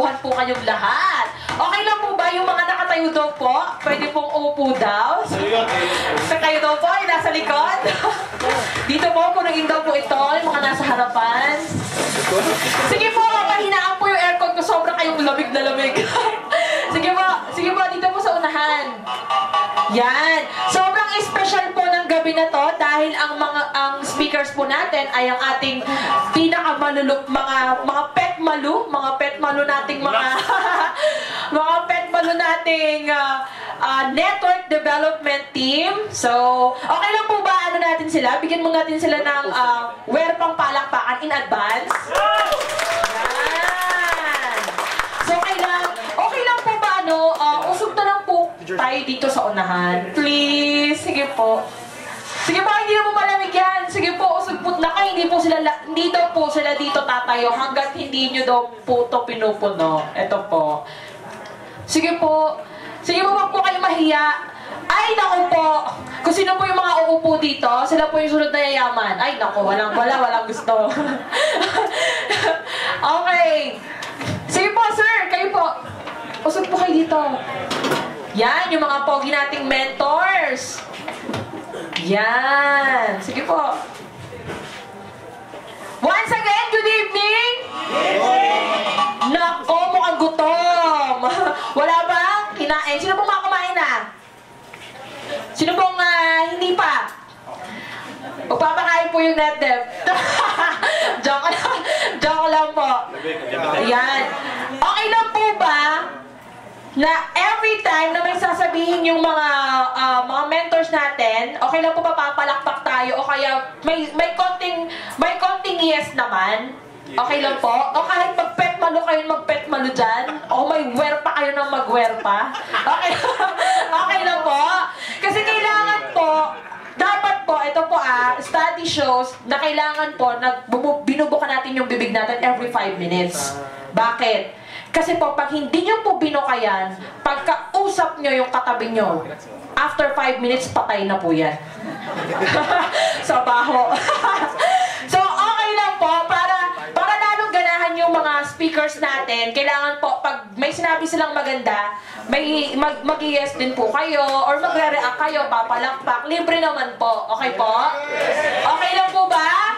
takbuhan po kayong lahat. Okay lang po ba yung mga nakatayo daw po? Pwede pong umupo daw? Sa kayo daw po ay nasa likod? Dito po, punuin daw po ito, yung mga nasa harapan. Sige po, mapahinaan po yung aircon ko. Sobrang kayong lamig na lamig. sige po, sige po, dito po sa unahan. Yan. Sobrang special po ng gabi na to dahil ang mga ang speakers po natin ay ang ating pinakamaluluk mga mga pet malu, mga pet malu nating mga mga pet malu nating ah, ah, network development team. So, okay lang po ba ano natin sila? Bigyan mo natin sila ng uh, wear pang palakpakan in advance. Yan. So, okay lang, okay lang po ba ano, uh, usog na lang tayo dito sa unahan. Please, sige po. Sige po, hindi na po malamig yan. Sige po, usog po na kayo. Hindi po sila, la- hindi daw po sila dito tatayo hanggat hindi nyo daw po ito pinupuno. Ito po. Sige po. Sige po, wag po kayo mahiya. Ay, naku po. Kung sino po yung mga uupo dito, sila po yung sunod na yayaman. Ay, naku, walang, wala, walang gusto. okay. Sige po, sir. Kayo po. Usog po kayo dito. Yan, yung mga pogi nating mentors. Yan. Sige po. Once again, good evening. Nako, mukhang gutom. Wala bang kinain? Sino pong mga kumain na? Sino pong ah, hindi pa? Magpapakain po yung NetDev. Joke lang. Joke lang po. Ayan. Okay lang po ba na every time na may sasabihin yung mga ah, mga mentors natin, okay lang po ba papalakpak tayo o kaya may may konting may konting yes naman? Okay lang po? O kahit mag-pet malo kayo mag-pet malo dyan? O may wear pa kayo ng mag-wear pa? Okay, okay lang po? Kasi kailangan po, dapat po, ito po ah, study shows na kailangan po, nag, bumu- binubuka natin yung bibig natin every 5 minutes. Bakit? Kasi po, pag hindi nyo po binukayan, pagkausap nyo yung katabi nyo, after 5 minutes, patay na po yan. Sa baho. so, okay lang po, para, para lalong ganahan yung mga speakers natin, kailangan po, pag may sinabi silang maganda, may mag, mag-yes din po kayo, or magre-react kayo, papalakpak, libre naman po. Okay po? Okay lang po ba?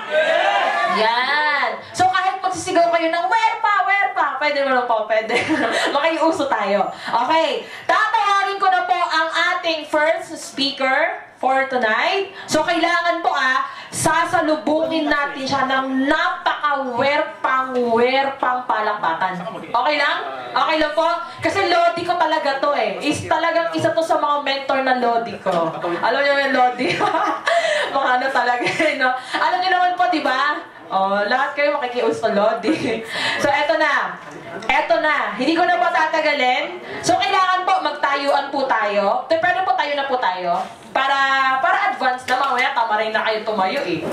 Yan. So kahit magsisigaw kayo ng where pa, where pa, pwede naman po, pwede. Makiuso tayo. Okay. Tatawagin ko na po ang ating first speaker for tonight. So kailangan po ah, sasalubungin natin siya ng napaka-werpang werpang palakpakan. Okay lang? Okay lang po? Kasi Lodi ko talaga to eh. Is talagang isa to sa mga mentor na Lodi ko. Alam niyo yung Lodi? mga ano talaga eh, no? Alam niyo naman po, di ba? Oh, lahat kayo makikius sa Lodi. so, eto na. Eto na. Hindi ko na po tatagalin. So, kailangan po magtayuan po tayo. So, pwede po tayo na po tayo. Para, para advance na mamaya, tama rin na kayo tumayo eh.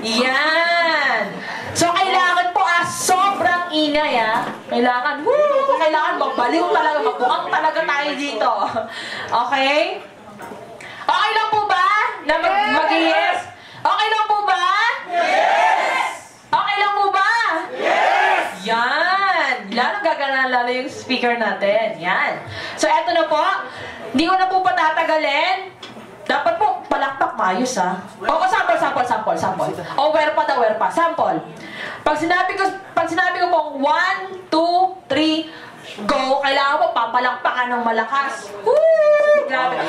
Yan. So, kailangan po ah, sobrang ingay ah. Kailangan, woo! Kailangan magbaliw talaga, magbuang talaga tayo dito. Okay? Okay lang po ba? Na mag, mag-yes? Okay lang po ba? Okay lang po ba? Yes! Yan! Lalo gagana lalo yung speaker natin. Yan. So, eto na po. Hindi ko na po patatagalin. Dapat po, palakpak maayos ha. O, o, sample, sample, sample, sample. O, wear pa daw, wear pa. Sample. Pag sinabi ko, pag sinabi ko pong 1, 2, 3, go, kailangan po papalakpakan ng malakas. Woo! Grabe.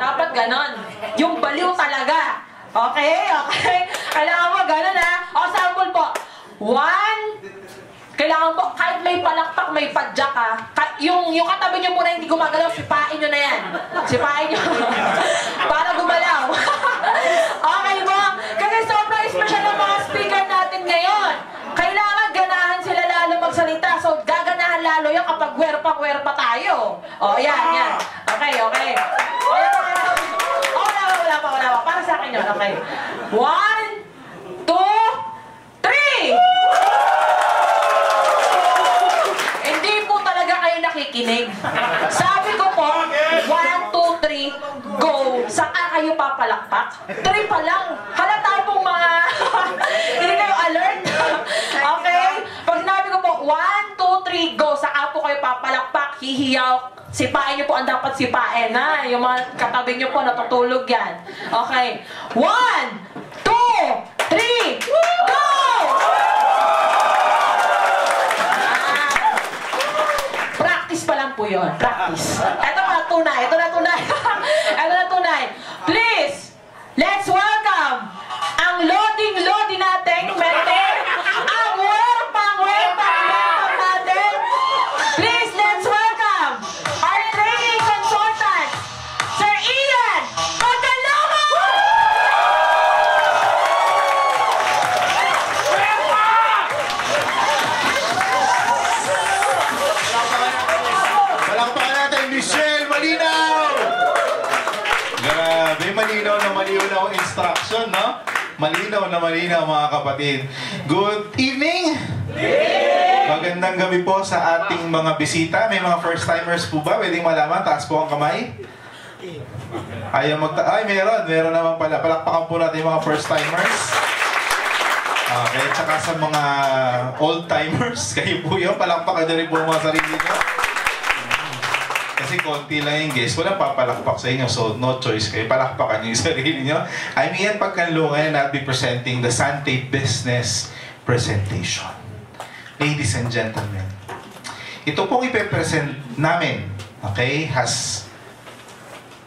Dapat ganon. Yung baliw talaga. Okay, okay. Kailangan mo ganon ha. O, sample po. One, kailangan po, kahit may palakpak, may padyak ha. Ka- yung, yung katabi nyo muna hindi gumagalaw, sipain nyo na yan. Sipain nyo. Para gumalaw. okay po? Kasi sobrang special ng mga speaker natin ngayon. Kailangan ganahan sila lalo magsalita. So, gaganahan lalo yan kapag werpa-werpa tayo. O, yan, yan. Okay, okay. Yan. O, wala pa, wala pa, wala pa. Para sa akin yun, okay. One, two, three! Nakikinig. Sabi ko po, 1, 2, 3, go. Saka kayo papalakpak? 3 pa lang. Halata pong mga... Hindi kayo alert. okay? Pag sinabi ko po, 1, hihiyawak. Sipain niyo po ang dapat sipain, ha? Yung mga katabi niyo po, natutulog yan. Okay. One, two, three, go! Practice pa lang po yun. Practice. Ito na tunay. Ito na tunay. Ito na tunay. Please, let's welcome ang loading-loading nating mente. Na malinaw, mga kapatid. Good evening! Magandang gabi po sa ating mga bisita. May mga first-timers po ba? Pwedeng malaman? Taas po ang kamay. Ayaw magta... Ay, meron. Meron naman pala. Palakpakan po natin mga first-timers. Okay, tsaka sa mga old-timers, kayo po yun. Palakpakan na rin po mga sarili nyo. Kasi konti lang yung guest, walang papalakpak sa inyo, so no choice kayo. Palakpakan nyo yung sarili nyo. I'm Ian Pagkanlungan and I'll be presenting the Sante Business Presentation. Ladies and gentlemen, ito pong ipepresent namin, okay, has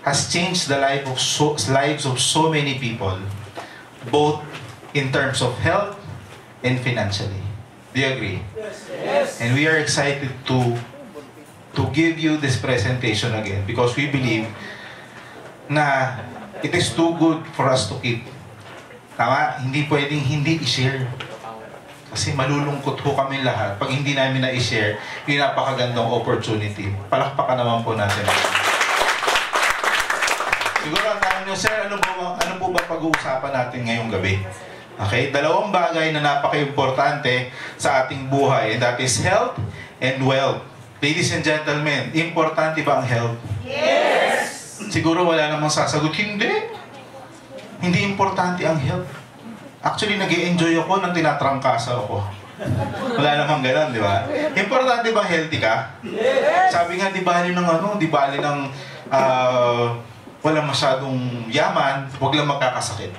has changed the life of so, lives of so many people, both in terms of health and financially. Do you agree? Yes. And we are excited to to give you this presentation again because we believe na it is too good for us to keep. Tama? Hindi pwedeng hindi i-share. Kasi malulungkot ho kami lahat pag hindi namin na-i-share yung napakagandang opportunity. Palakpakan naman po natin. Siguro ang tanong nyo, Sir, ano po, ano po ba pag-uusapan natin ngayong gabi? Okay, dalawang bagay na napaka-importante sa ating buhay and that is health and wealth. Ladies and gentlemen, importante ba ang health? Yes! Siguro wala namang sasagot, hindi. Hindi importante ang health. Actually, nag enjoy ako nang tinatrangkasa ako. Wala namang ganun, di ba? Importante ba healthy ka? Yes! Sabi nga, di bali ng ano, di bali ng ah, walang masyadong yaman, huwag lang magkakasakit.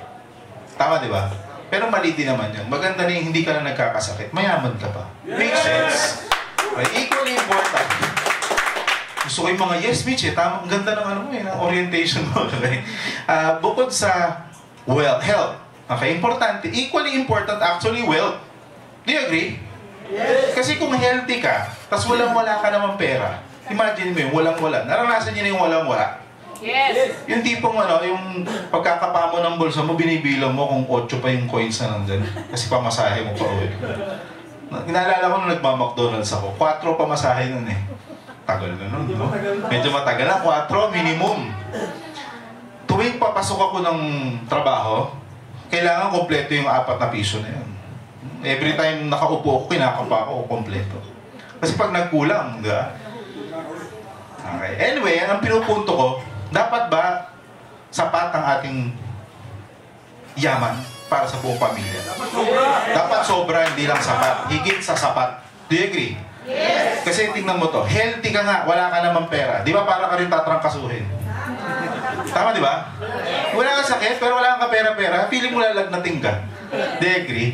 Tama, di ba? Pero mali din naman yun. Maganda na yung hindi ka na nagkakasakit, mayaman ka pa. Makes sense. Okay, equally important. Gusto ko yung mga yes, Mitch, eh. Tama, ang ganda ng ano mo eh, ng orientation mo. Okay? Ah, bukod sa well, health, okay, importante, equally important actually wealth. Do you agree? Yes. Kasi kung healthy ka, tas walang-wala ka naman pera, imagine mo yung walang-wala. Naranasan niyo na yung walang-wala. Yes! Yung tipong ano, yung pagkakapa mo ng bulsa mo, binibilang mo kung 8 pa yung coins na nandun. Kasi pamasahe mo pa uwi. Inaalala ko nung nagma-McDonald's ako, 4 pamasahe nun eh. Tagal na nun, no? Medyo matagal na, 4 minimum. Tuwing papasok ako ng trabaho, kailangan kompleto yung apat na piso na yun. Every time nakaupo ako, kinakapa ako kompleto. Kasi pag nagkulang, di ba? Okay. Anyway, ang pinupunto ko, dapat ba sapat ang ating yaman para sa buong pamilya? Dapat sobra, hindi lang sapat. Higit sa sapat. Do you agree? Yes. Kasi tingnan mo to, healthy ka nga, wala ka namang pera. Di ba para ka rin tatrangkasuhin? Tama, di ba? Wala kang sakit, pero wala kang pera-pera. Feeling mo lalagnating ka. Do you agree?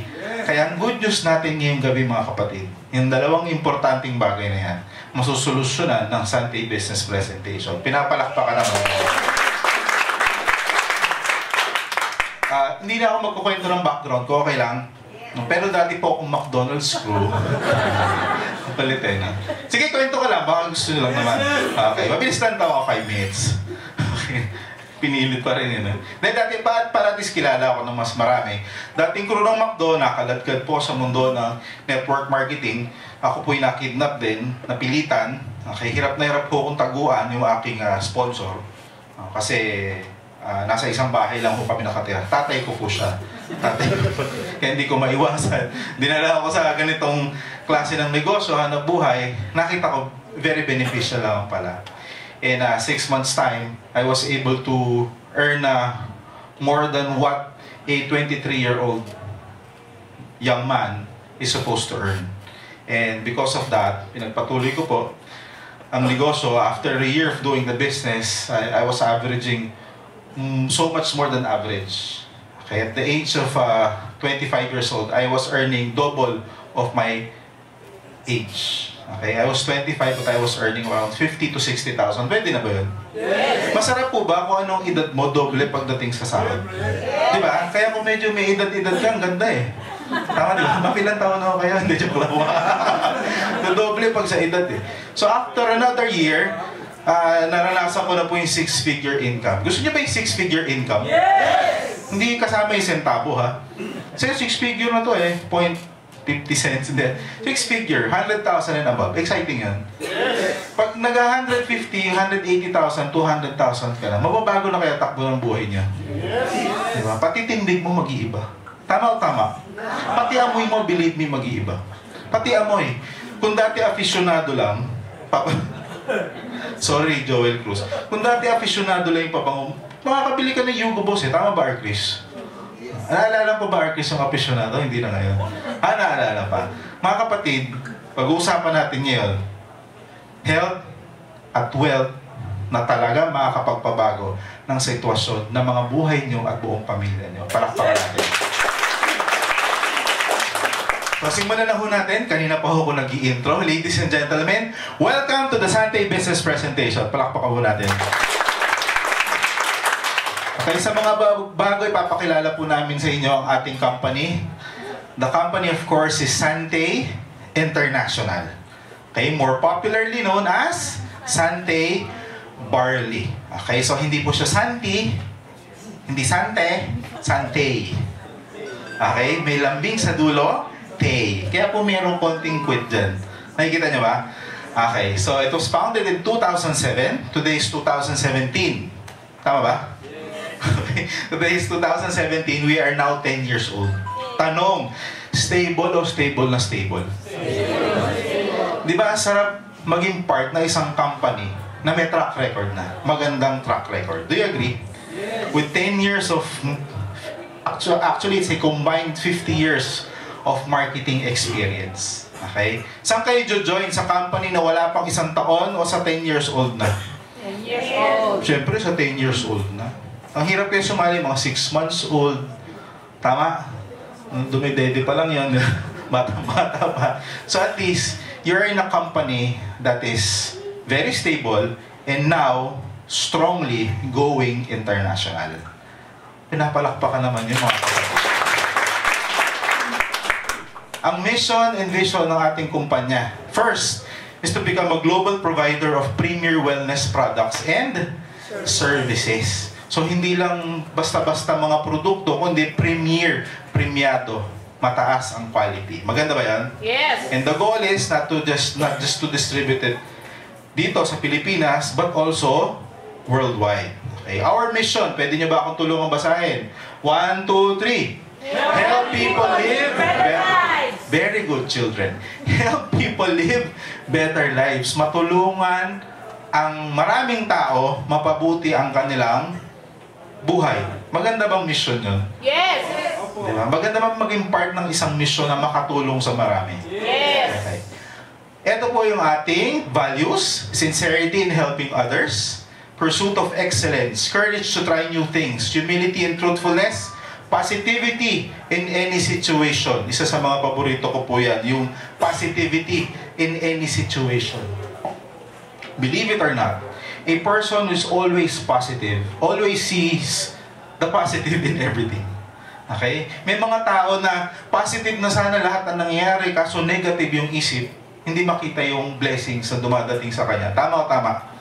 Kaya ang good news natin ngayong gabi mga kapatid, yung dalawang importanteng bagay na yan, masusolusyonan ng Sunday Business Presentation. Pinapalakpakan naman. Ah, hindi na ako magkukwento ng background ko, okay lang. Pero dati po akong McDonald's crew. Palit eh, no? Sige, kwento ko lang. Baka gusto nyo lang naman. Okay, mabilis lang daw ako 5 minutes. Okay. Pinilit pa rin yun. Eh. Dahil dati pa, at least kilala ako ng mas marami. Dating crew ng McDo, nakaladkad po sa mundo ng network marketing. Ako po'y nakidnap din, napilitan. Okay, hirap na hirap po akong taguan yung aking ah, sponsor. Ah, kasi ah, nasa isang bahay lang po kami nakatira. Tatay ko po siya. Tatay ko. Kaya hindi ko maiwasan. Dinala ako sa ganitong klase ng negosyo, hanap buhay. Nakita ko, very beneficial lang pala. In uh, six months time, I was able to earn uh, more than what a 23-year-old young man is supposed to earn. And because of that, pinagpatuloy ko po ang negosyo. After a year of doing the business, I, I was averaging mm, so much more than average. Okay, at the age of uh, 25 years old, I was earning double of my age. Okay, I was 25 but I was earning around 50 to 60,000. Pwede na ba yun? Yes! Masarap po ba kung anong edad mo doble pagdating sa sahod? Di ba? Kaya kung medyo may edad-edad ka, ang ganda eh. Tama di ba? Mapilan taon na ako kayo. Hindi, joke lang. doble pag sa edad eh. So after another year, uh, naranasan ko na po yung six-figure income. Gusto niyo ba yung six-figure income? Yes! Hindi kasama yung sentabo ha. Kasi six-figure na to eh. Point 50 cents, hindi. Six figure, 100,000 and above. Exciting yan. Pag nag-150, 180,000, 200,000 ka na, mababago na kaya takbo ng buhay niya. Diba? Pati tindig mo mag-iiba. Tama o tama? Pati amoy mo, believe me, mag-iiba. Pati amoy. Kung dati aficionado lang, papa... Sorry, Joel Cruz. Kung dati aficionado lang yung pabango, makakabili ka ng Yugo Boss eh. Tama ba, Chris? Naalala po ba, Arquis, yung aficionado? Hindi na ngayon. Ah, naalala pa. Mga kapatid, pag-uusapan natin ngayon, health at wealth na talaga makakapagpabago ng sitwasyon ng mga buhay niyo at buong pamilya niyo. Palakpakan natin. Pasing muna na ho natin, kanina pa ho ko nag intro Ladies and gentlemen, welcome to the Sante Business Presentation. Palakpakan ho natin. Okay, sa mga bago ipapakilala po namin sa inyo ang ating company. The company of course is Sante International. Okay, more popularly known as Sante Barley. Okay, so hindi po siya Santi, hindi Sante, Sante. Okay, may lambing sa dulo, Tay. Kaya po mayroong konting quit dyan. Nakikita niyo ba? Okay, so it was founded in 2007. Today is 2017. Tama ba? Today is 2017, we are now 10 years old. Tanong, stable o stable na stable? Di ba, sarap maging part na isang company na may track record na. Magandang track record. Do you agree? With 10 years of, actually, actually it's a combined 50 years of marketing experience. Okay? Saan kayo join sa company na wala pang isang taon o sa 10 years old na? 10 years old. Siyempre, sa 10 years old na. Ang hirap kayo sumali, mga 6 months old. Tama? Dumidede pa lang yun. Bata-bata pa. So at least, you're in a company that is very stable and now strongly going international. Pinapalakpakan naman yun mga kapatid. Ang mission and vision ng ating kumpanya, first, is to become a global provider of premier wellness products and services. So hindi lang basta-basta mga produkto, kundi premier, premiado, mataas ang quality. Maganda ba 'yan? Yes. And the goal is not to just not just to distribute it dito sa Pilipinas, but also worldwide. Okay, our mission, pwede niyo ba akong tulungan basahin? One, two, three. Help people live better. Very good, children. Help people live better lives. Matulungan ang maraming tao mapabuti ang kanilang buhay. Maganda bang mission yun? Yes! Diba? Maganda bang maging part ng isang mission na makatulong sa marami? Yes! Okay. Ito po yung ating values, sincerity in helping others, pursuit of excellence, courage to try new things, humility and truthfulness, positivity in any situation. Isa sa mga paborito ko po yan, yung positivity in any situation. Believe it or not, a person who is always positive, always sees the positive in everything. Okay? May mga tao na positive na sana lahat ang nangyayari, kaso negative yung isip, hindi makita yung blessings na dumadating sa kanya. Tama o tama?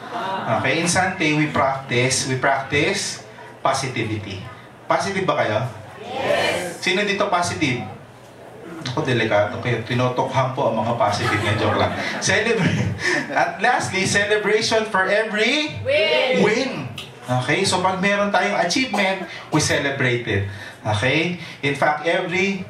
Okay, in Sante, we practice, we practice positivity. Positive ba kayo? Yes! Sino dito positive? Ako, delikado kayo. Tinotokhan po ang mga positive niya. Joke lang. Celebrate. At lastly, celebration for every Win! win. Okay? So, pag meron tayong achievement, we celebrate it. Okay? In fact, every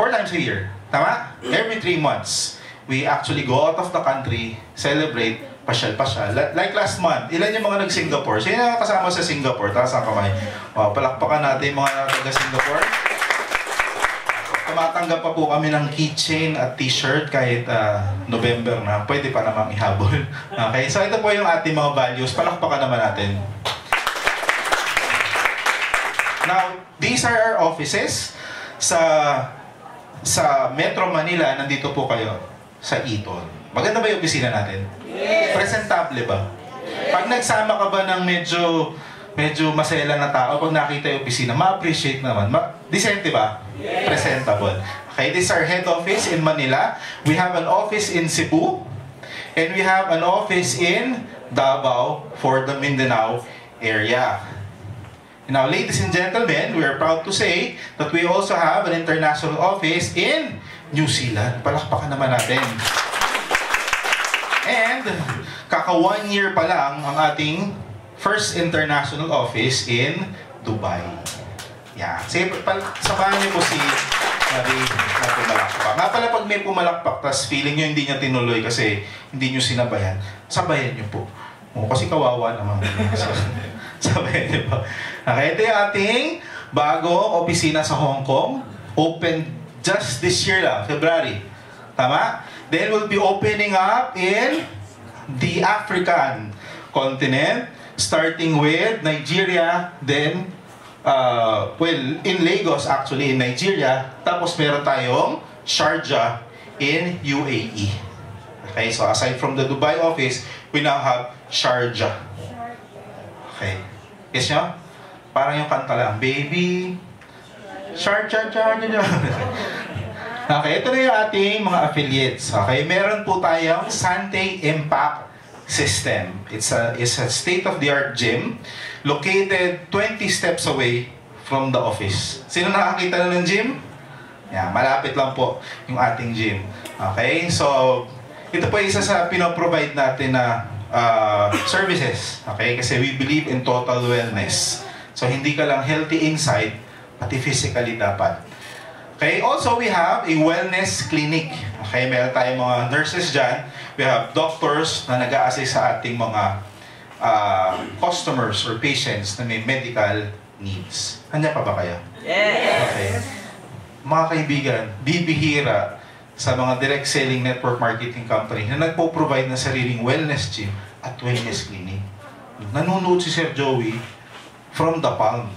four times a year. Tama? Every three months, we actually go out of the country, celebrate, pasyal-pasyal. Like last month, ilan yung mga nag-Singapore? Sino yung kasama sa Singapore? Taas ang kamay. Wow, palakpakan natin mga taga-Singapore. tumatanggap pa po kami ng keychain at t-shirt kahit ah, November na. Pwede pa namang ihabol. Okay, so ito po yung ating mga values. Palakpakan naman natin. Now, these are our offices sa sa Metro Manila. Nandito po kayo sa Eton. Maganda ba yung opisina natin? Presentable ba? Pag nagsama ka ba ng medyo medyo masaya lang na tao, pag nakita yung opisina, ma-appreciate naman. Ma decente ba? Presentable. Okay, this is our head office in Manila. We have an office in Cebu. And we have an office in Davao for the Mindanao area. Now, ladies and gentlemen, we are proud to say that we also have an international office in New Zealand. Palakpakan naman natin. And, kaka one year pa lang ang ating first international office in Dubai. Yeah. Sige, samahan niyo po si Marie na pumalakpak. Nga pala pag may pumalakpak, tas feeling niyo hindi niya tinuloy kasi hindi niyo sinabayan, sabayan niyo po. O, kasi kawawa naman. So, sabayan niyo po. Okay, ito yung ating bagong opisina sa Hong Kong. Open just this year lang, February. Tama? Then we'll be opening up in the African continent, starting with Nigeria, then, uh, well, in Lagos actually, in Nigeria, tapos meron tayong Sharjah in UAE. Okay, so aside from the Dubai office, we now have Sharjah. Okay. Guess nyo? Parang yung kanta lang, Baby, Sharjah, Sharjah, Sharjah. Okay, ito na yung ating mga affiliates. Okay, meron po tayong Sante Impact System. It's a, it's a state-of-the-art gym located 20 steps away from the office. Sino nakakita na ng gym? Yeah, malapit lang po yung ating gym. Okay, so ito po isa sa pinoprovide natin na uh, services. Okay, kasi we believe in total wellness. So hindi ka lang healthy inside, pati physically dapat. Okay, also we have a wellness clinic. Okay, meron tayong mga nurses dyan. We have doctors na nag assist sa ating mga uh, customers or patients na may medical needs. Handa pa ba kayo? Yes! Okay. Mga kaibigan, bibihira sa mga direct selling network marketing company na nagpo-provide ng sariling wellness gym at wellness clinic. Nanonood si Sir Joey from the palm.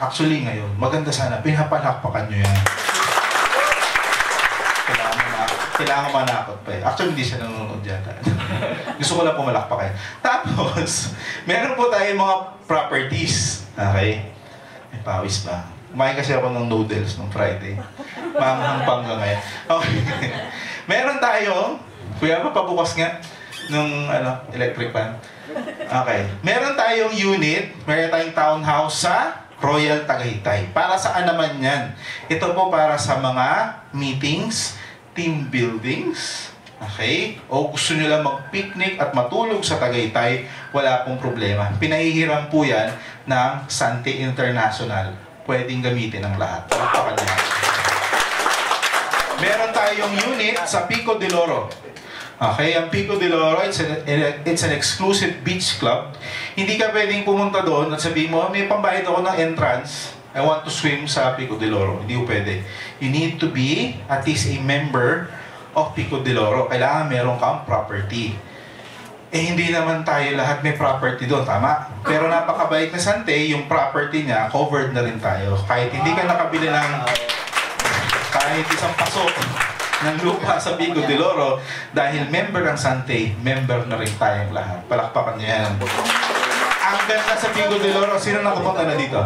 Actually ngayon, maganda sana, pinapalakpakan nyo yan. Kailangan manakot. Pa eh. Actually, hindi siya nanonood yata. Gusto ko lang pumalakpak eh. Tapos, meron po tayong mga properties. Okay? May pawis ba? Kumain kasi ako ng noodles nung Friday. Manghang pangga ngayon. Okay. meron tayong, kuya pa pabukas nga, nung ano, electric fan. Okay. Meron tayong unit, meron tayong townhouse sa Royal Tagaytay. Para saan naman yan? Ito po para sa mga meetings, team buildings, okay? O gusto nyo lang mag-picnic at matulog sa Tagaytay, wala pong problema. Pinahihiram po yan ng Sante International. Pwedeng gamitin ng lahat. Niyo. Meron tayong unit sa Pico de Loro. Okay, ang Pico de Loro, it's an, it's an exclusive beach club. Hindi ka pwedeng pumunta doon at sabihin mo, may pambayad ako ng entrance. I want to swim sa Pico de Loro. Hindi ko pwede. You need to be at least a member of Pico de Loro. Kailangan meron kang property. Eh, hindi naman tayo lahat may property doon, tama? Pero napakabait na Sante, yung property niya, covered na rin tayo. Kahit hindi ka nakabili ng kahit isang paso ng lupa sa Bigo de Loro, dahil member ng Sante, member na rin tayong lahat. Palakpakan niyo yan. Ang ganda sa Bigo de Loro, sino nakapunta na dito?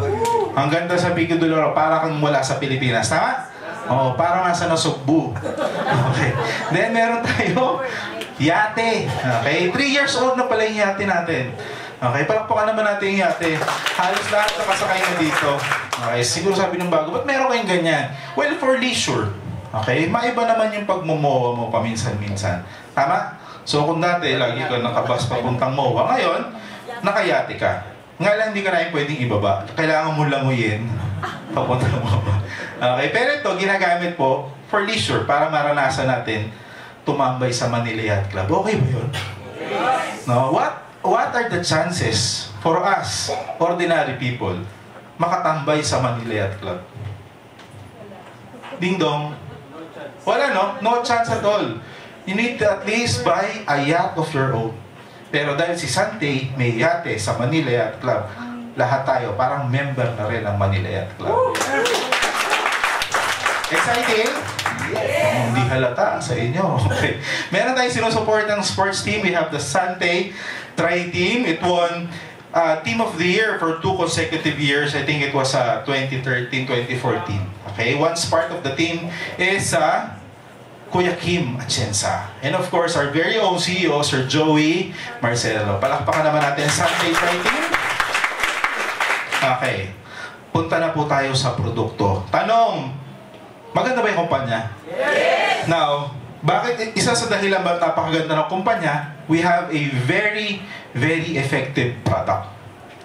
Ang ganda sa Bigo de Loro, para kang mula sa Pilipinas, tama? Oh, para nasa Nasugbu. Okay. Then meron tayo yate. Okay, 3 years old na pala yung yate natin. Okay, palakpakan naman natin yung yate. Halos lahat nakasakay na dito. Okay, siguro sabi ng bago, ba't meron kayong ganyan? Well, for leisure. Okay, maiba naman yung pagmumowa mo paminsan-minsan. Tama? So kung dati, lagi ka nakabas papuntang mowa, ngayon, nakayate ka. Nga lang hindi ka na yung pwedeng ibaba. Kailangan mo languyin papunta mo. Okay, pero ito ginagamit po for leisure para maranasan natin tumambay sa Manila Yacht Club. Okay ba yun? No, what what are the chances for us, ordinary people, makatambay sa Manila Yacht Club? Ding dong. Wala no? No chance at all. You need to at least buy a yacht of your own. Pero dahil si Sante may yate sa Manila Yacht Club, lahat tayo parang member na rin ng Manila Yacht Club. Exciting? Oh, hindi halata sa inyo. Okay. Meron tayong sinusupport ng sports team. We have the Sante Tri Team. It won uh, Team of the Year for two consecutive years. I think it was uh, 2013, 2014. Okay, once part of the team is uh, Kuya Kim Atienza. And of course, our very own CEO, Sir Joey Marcelo. Palakpakan naman natin sa Tri Team. Okay. Punta na po tayo sa produkto. Tanong, maganda ba yung kumpanya? Yes! Now, bakit isa sa dahilan ba napakaganda ng kumpanya? We have a very, very effective product.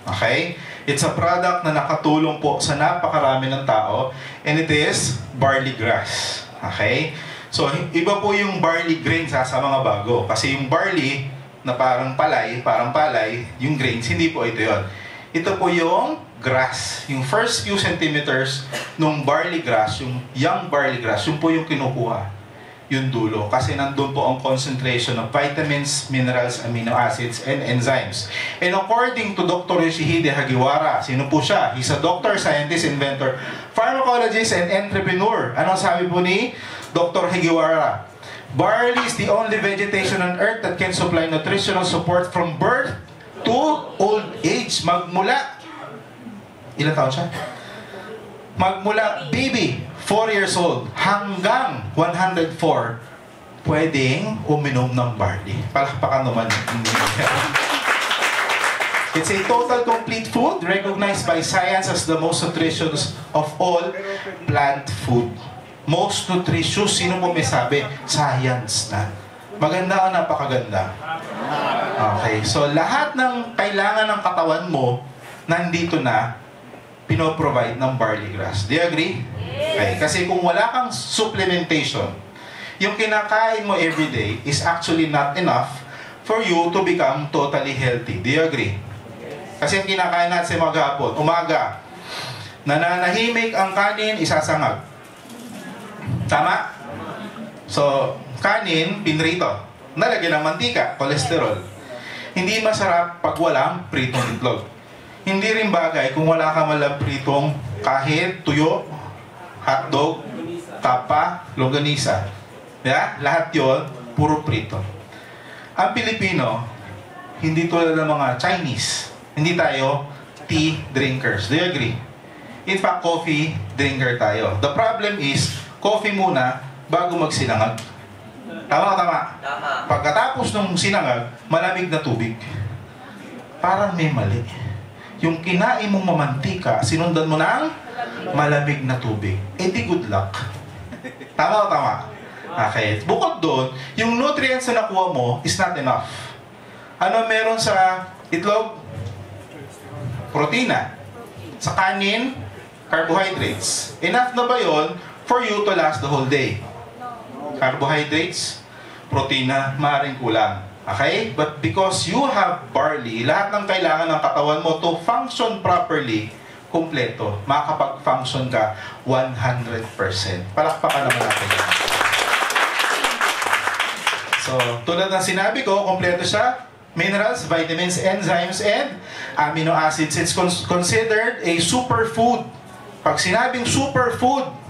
Okay? It's a product na nakatulong po sa napakarami ng tao and it is barley grass. Okay? So, iba po yung barley grains ha, sa mga bago. Kasi yung barley na parang palay, parang palay, yung grains, hindi po ito yon. Ito po yung grass. Yung first few centimeters nung barley grass, yung young barley grass, yung po yung kinukuha. Yung dulo. Kasi nandun po ang concentration of vitamins, minerals, amino acids, and enzymes. And according to Dr. Yoshihide Hagiwara, sino po siya? He's a doctor, scientist, inventor, pharmacologist, and entrepreneur. Ano sabi po ni Dr. Hagiwara? Barley is the only vegetation on earth that can supply nutritional support from birth to old age. Magmula, ilan taon siya? Magmula baby, 4 years old, hanggang 104, pwedeng uminom ng barley. Palakpakan naman. It's a total complete food recognized by science as the most nutritious of all plant food. Most nutritious, sino po may sabi? Science na. Maganda o napakaganda? Okay, so lahat ng kailangan ng katawan mo, nandito na, pinoprovide ng barley grass. Do you agree? Okay, kasi kung wala kang supplementation, yung kinakain mo everyday is actually not enough for you to become totally healthy. Do you agree? Kasi yung kinakain natin sa maghapon, umaga, nananahimik ang kanin, isasangag. Tama? So, kanin, pinrito. Nalagyan ng mantika, kolesterol. Hindi masarap pag walang pritong itlog. Hindi rin bagay kung wala ka malang pritong kahit tuyo, hotdog, tapa, longganisa. Yeah? Lahat yon puro prito. Ang Pilipino, hindi tulad ng mga Chinese. Hindi tayo tea drinkers. Do you agree? In fact, coffee drinker tayo. The problem is, coffee muna bago magsinangag. Tama tama? Tama. Pagkatapos ng sinangag, malamig na tubig. Parang may mali. Yung kinain mong mamantika, sinundan mo ng malamig na tubig. Eh di good luck. Tama o tama? Okay. Bukod doon, yung nutrients na nakuha mo is not enough. Ano meron sa itlog? Protina. Sa kanin, carbohydrates. Enough na ba yon for you to last the whole day? Carbohydrates, protina, maaaring kulang. Okay? But because you have barley, lahat ng kailangan ng katawan mo to function properly, kumpleto, makakapag-function ka 100%. Palakpakan naman natin. So, tulad ng sinabi ko, kumpleto siya. Minerals, vitamins, enzymes, and amino acids. It's cons- considered a superfood. Pag sinabing superfood,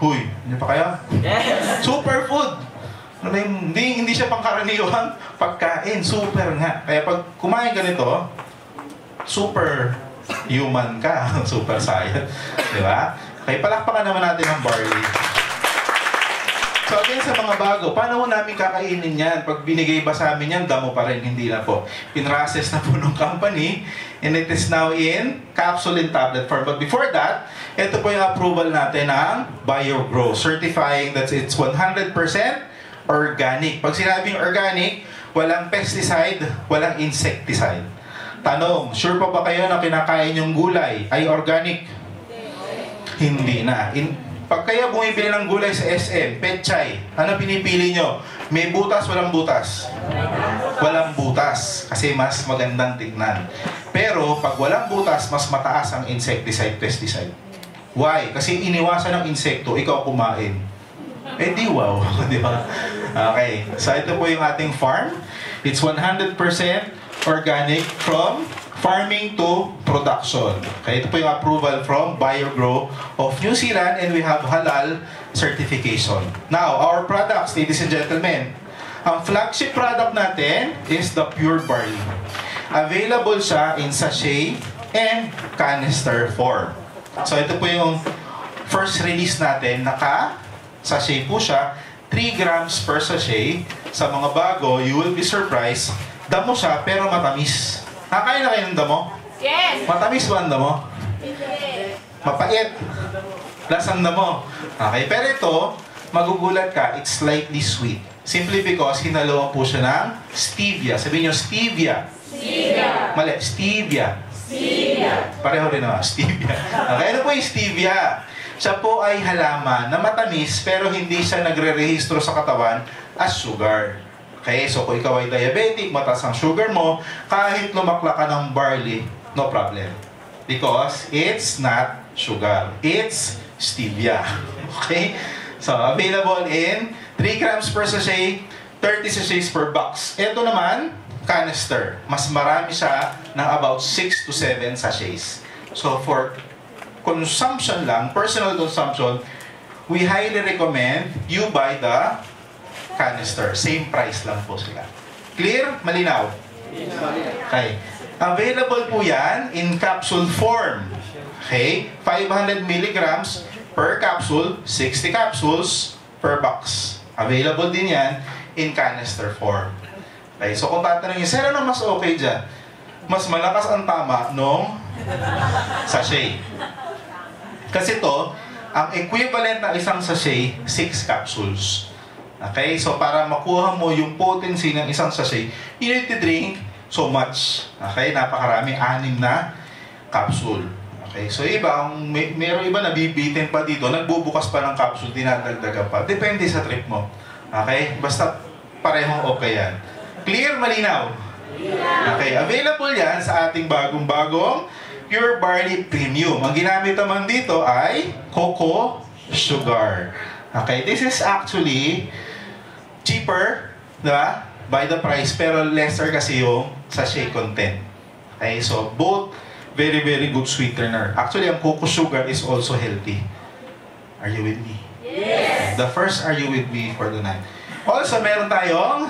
huy, hindi pa kaya? Yes. Superfood. Ano ba yung- hindi, hindi siya pangkaraniwang pagkain. Super nga. Kaya pag kumain ka nito, super human ka. super science. Di ba? Kaya palakpakan naman natin ang barley. So again, sa mga bago, paano mo namin kakainin yan? Pag binigay ba sa amin yan, damo pa rin, hindi na po. Pinrocess na po ng company and it is now in capsule and tablet form. But before that, ito po yung approval natin ng BioGrow, certifying that it's 100% organic. Pag sinabing organic, walang pesticide, walang insecticide. Tanong, sure pa ba kayo na kinakain yung gulay ay organic? Hindi na. In, pag kayo bumibili ng gulay sa SM, petchay, ano pinipili nyo? May butas, walang butas? Walang butas. Kasi mas magandang tignan. Pero pag walang butas, mas mataas ang insecticide, pesticide. Why? Kasi iniwasan ng insekto, ikaw kumain. Eh di wow, di ba? Okay, so ito po yung ating farm. It's 100% organic from farming to production. Okay, ito po yung approval from BioGrow of New Zealand and we have halal certification. Now, our products, ladies and gentlemen, ang flagship product natin is the Pure Barley. Available siya in sachet and canister form. So ito po yung first release natin, naka sachet po siya, 3 grams per sachet. Sa mga bago, you will be surprised, damo siya pero matamis. Nakain na kayo ng damo? Yes! Matamis ba ang damo? Mapait. Lasang damo. Okay, pero ito, magugulat ka, it's slightly sweet. Simply because hinaloan po siya ng stevia. Sabihin nyo, stevia. Stevia! Mali, stevia. Stevia! Pareho rin naman, stevia. Okay, ano po yung stevia? Siya po ay halaman na matamis pero hindi siya nagre-rehistro sa katawan as sugar. Okay, so kung ikaw ay diabetic, mataas ang sugar mo, kahit lumakla ka ng barley, no problem. Because it's not sugar. It's stevia. Okay? So, available in 3 grams per sachet, 30 sachets per box. Ito naman, canister. Mas marami siya ng about 6 to 7 sachets. So, for consumption lang, personal consumption, we highly recommend you buy the canister. Same price lang po sila. Clear? Malinaw? Okay. Available po yan in capsule form. Okay? 500 milligrams per capsule, 60 capsules per box. Available din yan in canister form. Okay, so kung tatanungin, sir, ano mas okay dyan? Mas malakas ang tama nung sachet. Kasi to, ang equivalent ng isang sachet, 6 capsules. Okay? So, para makuha mo yung potency ng isang sachet, you need to drink so much. Okay? Napakarami, anim na capsule. Okay? So, iba, ang may, meron iba nabibitin pa dito, nagbubukas pa ng capsule, dinadagdagan pa. Depende sa trip mo. Okay? Basta parehong okay yan. Clear? Malinaw? Okay, available yan sa ating bagong-bagong Pure Barley Premium. Ang ginamit naman dito ay cocoa sugar. Okay, this is actually cheaper, di ba? By the price, pero lesser kasi yung sachet content. Okay, so both very, very good sweetener. Actually, ang cocoa sugar is also healthy. Are you with me? Yes! The first, are you with me for the night? Also, meron tayong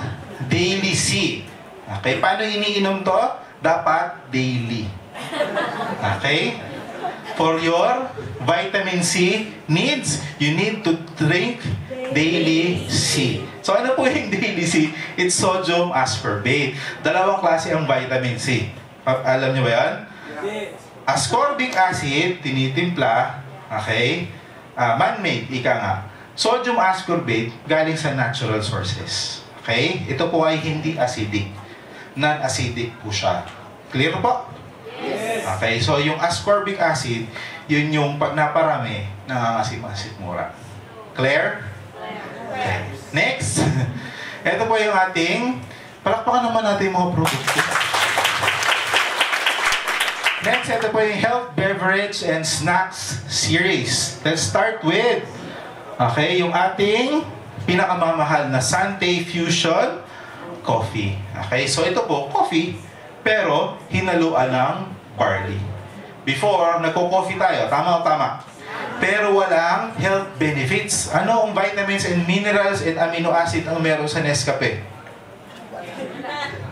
daily C. Okay, paano iniinom to? Dapat daily. Okay? For your vitamin C needs, you need to drink daily C. So ano po yung daily C? It's sodium ascorbate. Dalawang klase ang vitamin C. Alam niyo ba yan? Ascorbic acid, tinitimpla, okay? Ah, man-made, ika nga. Sodium ascorbate, galing sa natural sources. Okay? Ito po ay hindi acidic. Non-acidic po siya. Clear po? Okay, so yung ascorbic acid, yun yung pag naparami, nangangasim-asim mura. Clear? Okay. Next. Ito po yung ating, palakpakan naman natin yung mga produkto. Next, ito po yung Health Beverage and Snacks Series. Let's start with, okay, yung ating pinakamamahal na Sante Fusion Coffee. Okay, so ito po, coffee, pero hinaluan ng barley. Before, nagko-coffee tayo, tama o tama? Pero walang health benefits. Ano ang vitamins and minerals and amino acid ang meron sa Nescafe?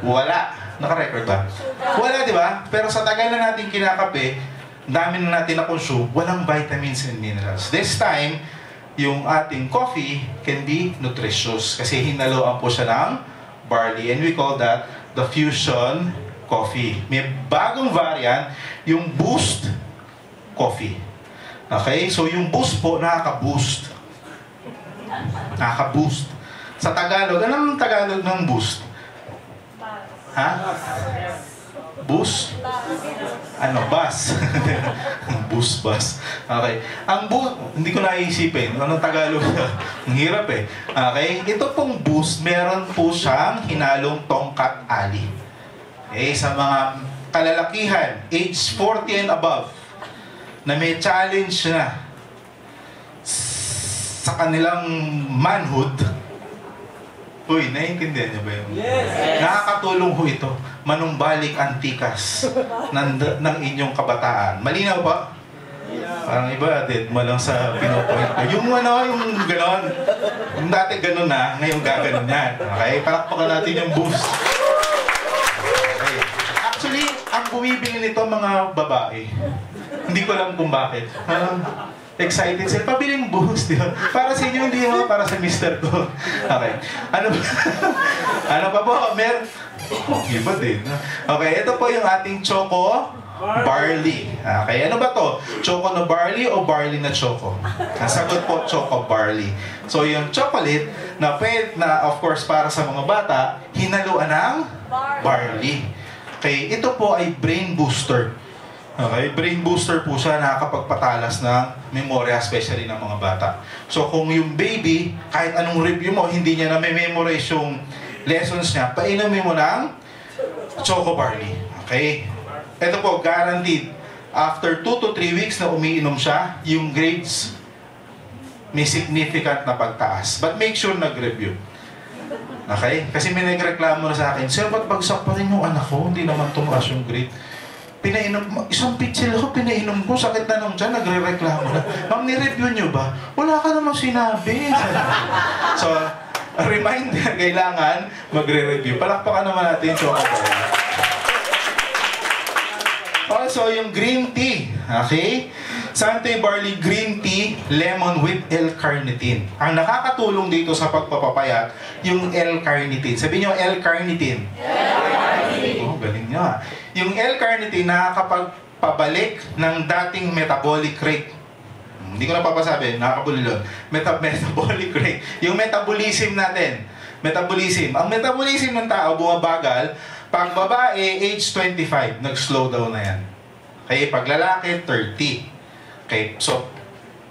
Wala. Naka-record ba? Wala, di ba? Pero sa tagal na natin kinakape, dami na natin na-consume, walang vitamins and minerals. This time, yung ating coffee can be nutritious kasi hinaloan po siya ng barley and we call that the fusion coffee. May bagong variant, yung boost coffee. Okay? So yung boost po, nakaka-boost. Nakaka-boost. Sa Tagalog, anong Tagalog ng boost? Ha? Boost? Ano? Bus. boost bus. Okay. Ang boost, hindi ko naisipin. Anong Tagalog? Ang hirap eh. Okay? Ito pong boost, meron po siyang hinalong tongkat ali. Okay? Sa mga kalalakihan, age 40 and above, na may challenge na sa kanilang manhood, Uy, naiintindihan niyo ba yun? Yes. Nakakatulong ho ito. Manumbalik antikas ng, ng inyong kabataan. Malinaw ba? Parang iba, dead mo lang sa pinopoint ko. Yung ano, yung ganon. Yung dati ganon na, ngayon gaganon yan. Okay? Palakpakan natin yung boost. Okay. Actually, ang bumibili nito mga babae. Hindi ko alam kung bakit. Parang excited sila. Pabiling boost, di ba? Para sa inyo, hindi mo para sa mister ko. Okay. Ano ba? ano pa po? Mer... Iba din. Okay, ito po yung ating choco barley. Okay, ano ba to? Choco na barley o barley na choco? Ang sagot po, choco barley. So yung chocolate na pwede na of course para sa mga bata, hinaluan ng barley. Okay, ito po ay brain booster. Okay, brain booster po siya nakakapagpatalas ng memorya, especially ng mga bata. So kung yung baby, kahit anong review mo, hindi niya na-memorize yung lessons niya, painumin mo ng choco barley. Okay? Ito po, guaranteed. After 2 to 3 weeks na umiinom siya, yung grades may significant na pagtaas. But make sure nag-review. Okay? Kasi may nagreklamo na sa akin, Sir, ba't bagsak pa rin yung anak ko? Hindi naman tumaas yung grade. Pinainom, isang pitsil ako, pinainom ko, sakit na nung dyan, nagre-reklamo na. Ma'am, ni-review nyo ba? Wala ka namang sinabi. so, reminder, kailangan magre-review. Palakpakan naman natin yung chocolate. Also, yung green tea. Okay? Sante Barley Green Tea Lemon with L-Carnitine. Ang nakakatulong dito sa pagpapapayat, yung L-Carnitine. Sabi niyo L-Carnitine. L-Carnitine. Oh, galing niyo ah. Yung L-Carnitine nakakapagpabalik ng dating metabolic rate. Hindi ko na papasabi, nakakabulilon. Meta metabolic rate. Yung metabolism natin. Metabolism. Ang metabolism ng tao bumabagal pag babae, age 25, nag-slow down na yan. Okay, pag lalaki, 30. Okay, so,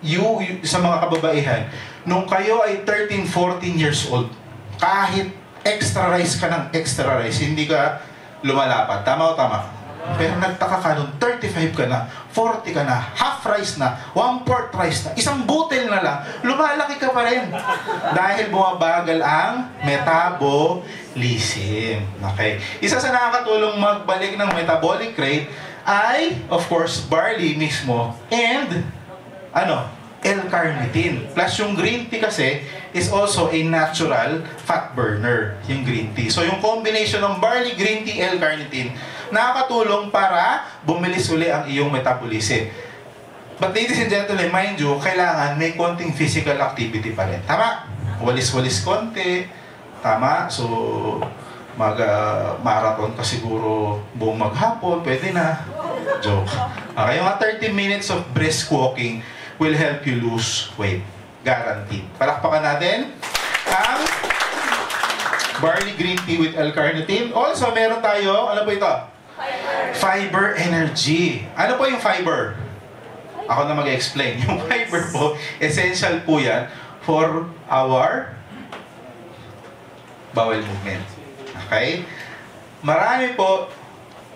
you, you- sa mga kababaihan, nung kayo ay 13, 14 years old, kahit extra rice ka ng extra rice, hindi ka lumalapat. Tama o tama? Pero nagtaka ka nung 35 ka na, 40 ka na, half rice na, one-fourth rice na, isang butel na lang, lumalaki ka pa rin. Dahil bumabagal ang metabolism. Okay? Isa sa nakakatulong magbalik ng metabolic rate ay, of course, barley mismo and, ano, L-carnitine. Plus yung green tea kasi is also a natural fat burner, yung green tea. So yung combination ng barley, green tea, L-carnitine, nakakatulong para bumilis uli ang iyong metabolism. But ladies and gentlemen, mind you, kailangan may konting physical activity pa rin. Tama? Walis-walis konti. Tama? So, mag ah, marathon ka siguro buong maghapon, pwede na. Joke. Okay, mga 30 minutes of brisk walking will help you lose weight. Guaranteed. Palakpakan natin ang barley green tea with L-carnitine. Also, meron tayo, ano po ito? Fiber energy. Ano po yung fiber? Ako na mag-explain. Yung fiber po, essential po yan for our bowel movement. Okay? Marami po,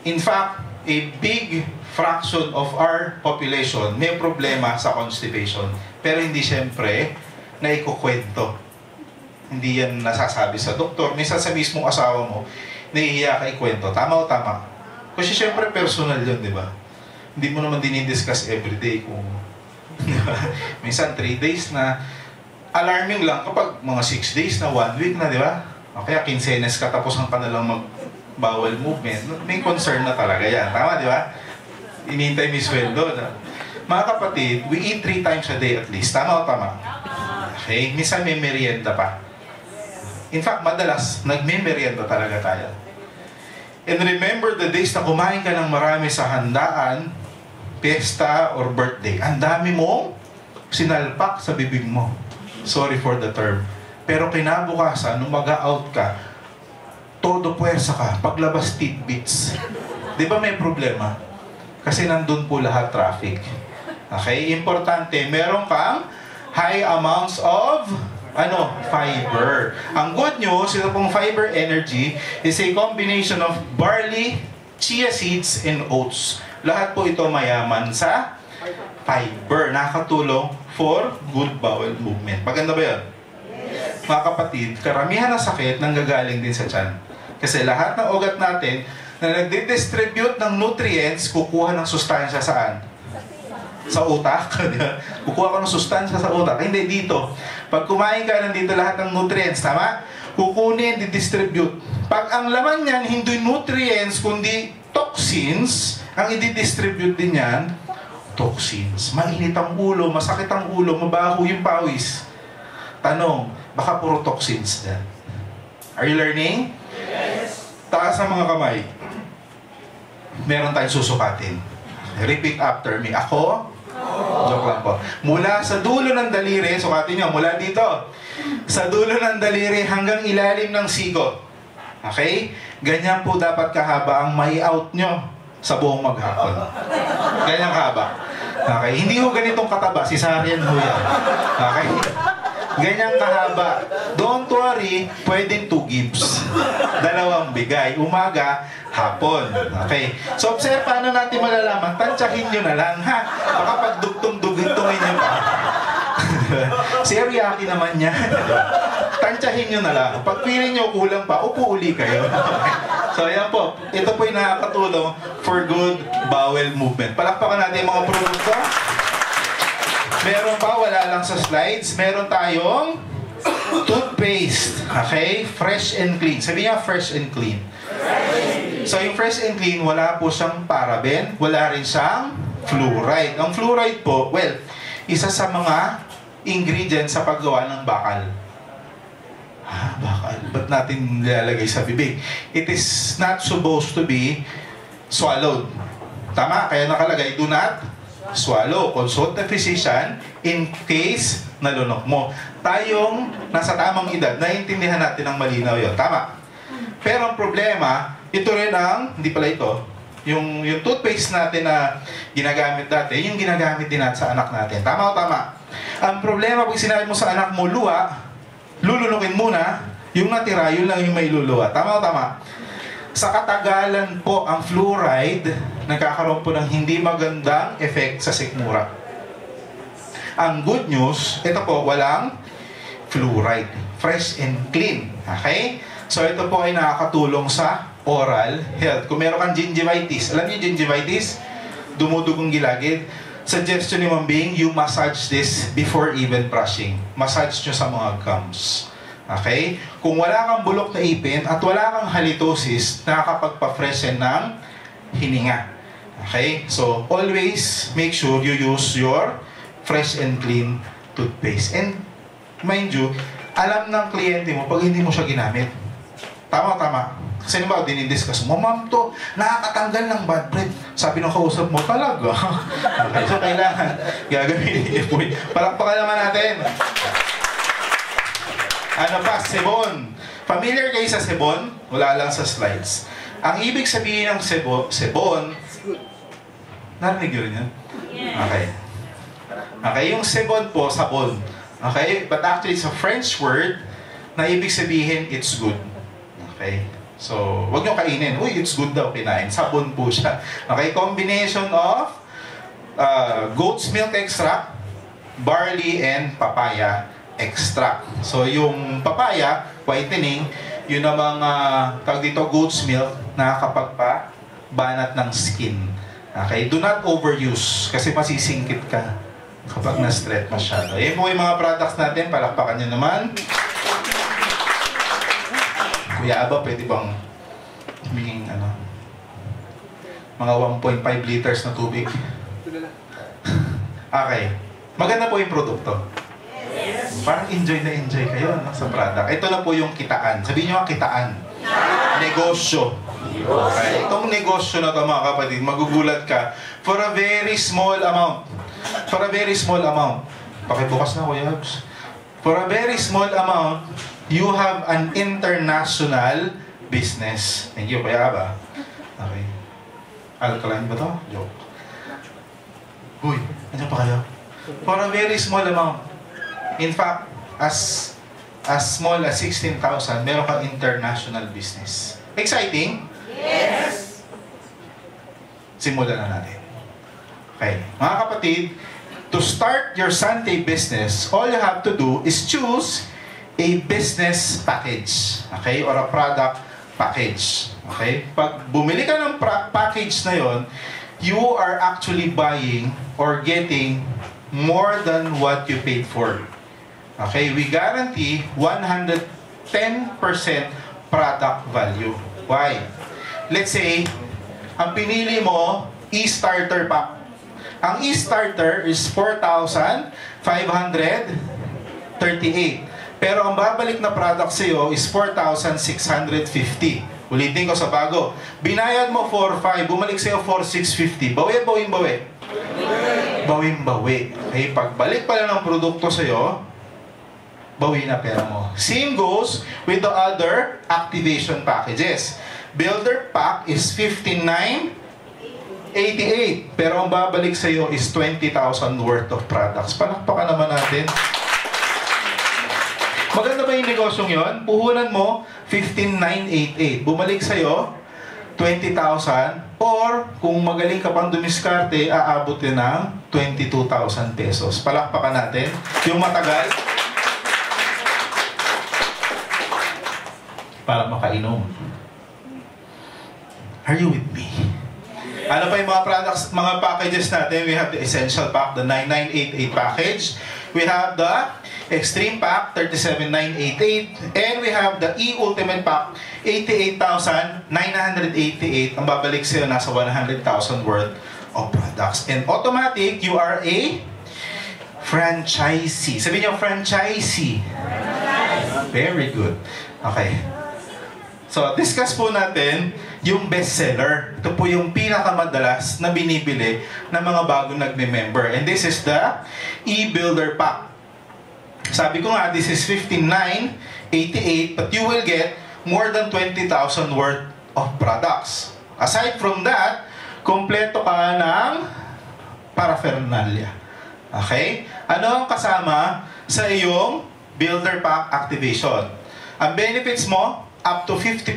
in fact, a big fraction of our population may problema sa constipation. Pero hindi siyempre na ikukwento. Hindi yan nasasabi sa doktor. Minsan sa mismong asawa mo, nahihiya ka ikwento. Tama o tama? Kasi siyempre personal yun, di ba? Hindi mo naman dinidiscuss everyday kung di ba? minsan 3 days na alarming lang kapag mga 6 days na 1 week na, di ba? O kaya kinsenes ka tapos ang ka na lang mag bowel movement. May concern na talaga yan. Tama, di ba? Inintay may sweldo. Na. Mga kapatid, we eat 3 times a day at least. Tama o tama? Okay? Minsan may merienda pa. In fact, madalas, nagme-merienda talaga tayo. And remember the days na kumain ka ng marami sa handaan, pesta, or birthday. Ang dami mong sinalpak sa bibig mo. Sorry for the term. Pero kinabukasan, nung mag-out ka, todo puwersa ka, paglabas tidbits. Di ba may problema? Kasi nandun po lahat traffic. Okay? Importante, meron kang high amounts of ano, fiber. Ang good news, ito pong fiber energy is a combination of barley, chia seeds, and oats. Lahat po ito mayaman sa fiber. Nakakatulong for good bowel movement. Maganda ba yan? Mga kapatid, karamihan ng sakit nanggagaling din sa tiyan. Kasi lahat ng ugat natin na nagdi-distribute ng nutrients, kukuha ng sustansya saan? Sa utak. kukuha ka ng sustansya sa utak. Hindi dito. Pag kumain ka, nandito lahat ng nutrients. Tama? Kukunin, di-distribute. Pag ang laman niyan, hindi nutrients, kundi toxins, ang i-distribute din yan, toxins. Mainit ang ulo, masakit ang ulo, mabaho yung pawis. Tanong, baka puro toxins yan. Are you learning? Yes. Taas ang mga kamay. Meron tayong susukatin. Repeat after me. Ako? Joke lang po. Mula sa dulo ng daliri, sukatin nyo, mula dito. Sa dulo ng daliri hanggang ilalim ng sigo. Okay? Ganyan po dapat kahaba ang may out nyo sa buong maghapon. Ganyan kahaba. Okay? Hindi ho ganitong kataba, si Sarian ho yan. Okay? Ganyan kahaba. Don't worry, pwedeng two gives. Dalawang bigay. Umaga, hapon. Okay? So, observe, paano natin malalaman? Tansyahin nyo na lang, ha? Baka pag dugtong-dugtungin nyo pa. si Ariaki naman yan. Tansyahin nyo na lang. Pag feeling nyo kulang pa, upo uli kayo. so, ayan po. Ito po yung nakakatulong for good bowel movement. Palakpakan natin yung mga produkto. Meron pa, wala lang sa slides. Meron tayong toothpaste. Okay? Fresh and clean. Sabi niya, fresh and clean. So, yung fresh and clean, wala po siyang paraben. Wala rin siyang fluoride. Ang fluoride po, well, isa sa mga ingredients sa paggawa ng bakal. Ah, bakal. Ba't natin nilalagay sa bibig? It is not supposed to be swallowed. Tama? Kaya nakalagay, do not swallow. Consult the physician in case nalunok mo. Tayong nasa tamang edad, naiintindihan natin ang malinaw yun. Tama. Pero ang problema, ito rin ang, hindi pala ito, yung, yung toothpaste natin na ginagamit dati, yung ginagamit din natin sa anak natin. Tama o tama? Ang problema, pag sinabi mo sa anak mo, luwa, lulunukin muna, yung natira, yun lang yung may luluwa. Tama o tama? Sa katagalan po, ang fluoride, nagkakaroon po ng hindi magandang effect sa sikmura. Ang good news, ito po, walang fluoride. Fresh and clean. Okay? So, ito po ay nakakatulong sa oral health. Kung meron kang gingivitis, alam niyo gingivitis? Dumudugong gilagid. Suggestion ni Ma'am Bing, you massage this before even brushing. Massage nyo sa mga gums. Okay? Kung wala kang bulok na ipin at wala kang halitosis, nakakapagpa-freshen ng hininga. Okay? So, always make sure you use your fresh and clean toothpaste. And, mind you, alam ng kliyente mo pag hindi mo siya ginamit. Tama, tama. Kasi ba, dinidiscuss mo, ma'am to, nakakatanggal ng bad breath. Sabi ng kausap mo, talaga. okay, so kailangan gagawin niyo po. Palakpakan naman natin. Ano pa? Sebon. Familiar kayo sa sebon? Wala lang sa slides. Ang ibig sabihin ng sebo, sebon, narinig rin yan? Okay. Okay, yung sebon po, sabon. Okay, but actually it's a French word na ibig sabihin it's good. Okay, so wag nyo kainin. Uy, it's good daw kinain. Sabon po siya. Okay, combination of uh, goat's milk extract, barley, and papaya extract. So, yung papaya, whitening, yun namang uh, tawag dito, goat's milk, nakakapagpa-banat ng skin. Okay? Do not overuse kasi masisingkit ka kapag na-stress masyado. Yan po yung mga products natin. Palakpakan nyo naman. Kuya Aba, pwede bang humingin ano? Mga 1.5 liters na tubig. okay. Maganda po yung produkto. Parang enjoy na enjoy kayo no, sa product. Ito na po yung kitaan. Sabihin nyo ang kitaan. Negosyo. Okay. Itong negosyo na to mga kapatid, magugulat ka for a very small amount. For a very small amount. Pakibukas na Kuya Habs. For a very small amount, you have an international business. Thank you, Kuya Aba. Okay. Alkaline ba to? Joke. Uy, ano pa kayo? For a very small amount, In fact, as as small as 16,000, meron kang international business. Exciting? Yes! Simulan na natin. Okay. Mga kapatid, to start your Sunday business, all you have to do is choose a business package. Okay? Or a product package. Okay? Pag bumili ka ng package na yon, you are actually buying or getting more than what you paid for. Okay? We guarantee 110% product value. Why? Let's say, ang pinili mo, e-starter pack. Ang e-starter is 4,538. Pero ang babalik na product sa iyo is 4,650. Ulitin ko sa bago. Binayad mo 4,500, bumalik sa iyo 4,650. Bawi, bawin, bawi. Bawin, bawi. Okay, pagbalik pa lang ng produkto sa iyo, bawi na pera mo. Same goes with the other activation packages. Builder pack is 59.88. Pero ang babalik sa iyo is 20,000 worth of products. Palakpakan naman natin. Maganda ba yung negosyong yon? Puhunan mo, 15,988. Bumalik sa'yo, 20,000. Or, kung magaling ka pang dumiskarte, aabot din ng 22,000 pesos. Palakpakan natin. Yung matagal, para makainom. Are you with me? Ano pa yung mga products, mga packages natin? We have the Essential Pack, the 9988 package. We have the Extreme Pack, 37988. And we have the E-Ultimate Pack, 88,988. Ang babalik sa'yo, nasa 100,000 worth of products. And automatic, you are a franchisee. Sabi niyo, franchisee. Very good. Okay. So, discuss po natin yung bestseller. Ito po yung pinakamadalas na binibili ng mga bagong nagme-member. And this is the e-builder pack. Sabi ko nga, this is 59.88 but you will get more than 20,000 worth of products. Aside from that, kompleto ka ng paraphernalia. Okay? Ano ang kasama sa iyong builder pack activation? Ang benefits mo, up to 50%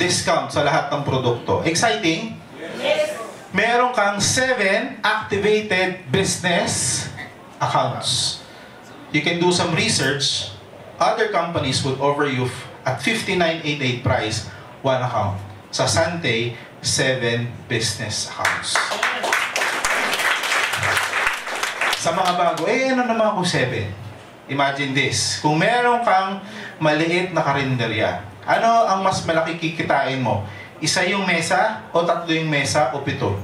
discount sa lahat ng produkto. Exciting? Yes. Meron kang 7 activated business accounts. You can do some research. Other companies would offer you at 59.88 price, one account. Sa Sante, 7 business accounts. Sa mga bago, eh ano naman kung 7? Imagine this. Kung meron kang maliit na karinderya, ano ang mas malaki kikitain mo? Isa yung mesa o tatlo yung mesa o pito?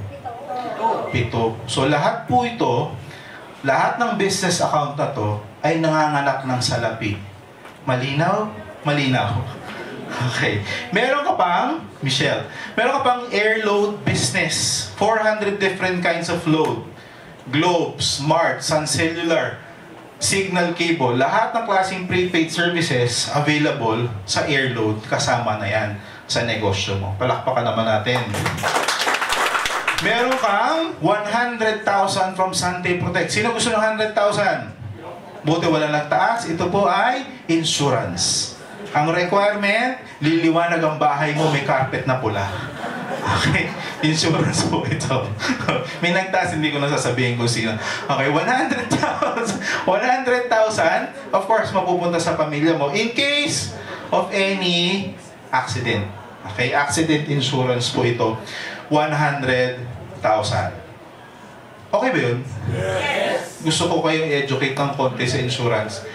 Pito. So lahat po ito, lahat ng business account na to ay nanganganak ng salapi. Malinaw? Malinaw. Okay. Meron ka pang, Michelle, meron ka pang air load business. 400 different kinds of load. Globe, Smart, Sun Cellular, Signal Cable. Lahat ng klaseng prepaid services available sa air load. Kasama na yan sa negosyo mo. Palakpakan naman natin. Meron kang 100,000 from Sante Protect. Sino gusto ng 100,000? Buti wala nagtaas. Ito po ay insurance. Ang requirement, liliwanag ang bahay mo, may carpet na pula. Okay? Insurance po ito. may nagtaas, hindi ko na sasabihin kung sino. Okay, 100,000. 100,000, of course, mapupunta sa pamilya mo in case of any accident. Okay, accident insurance po ito. 100,000. Okay ba yun? Yes. Gusto ko kayong i-educate ng konti sa insurance.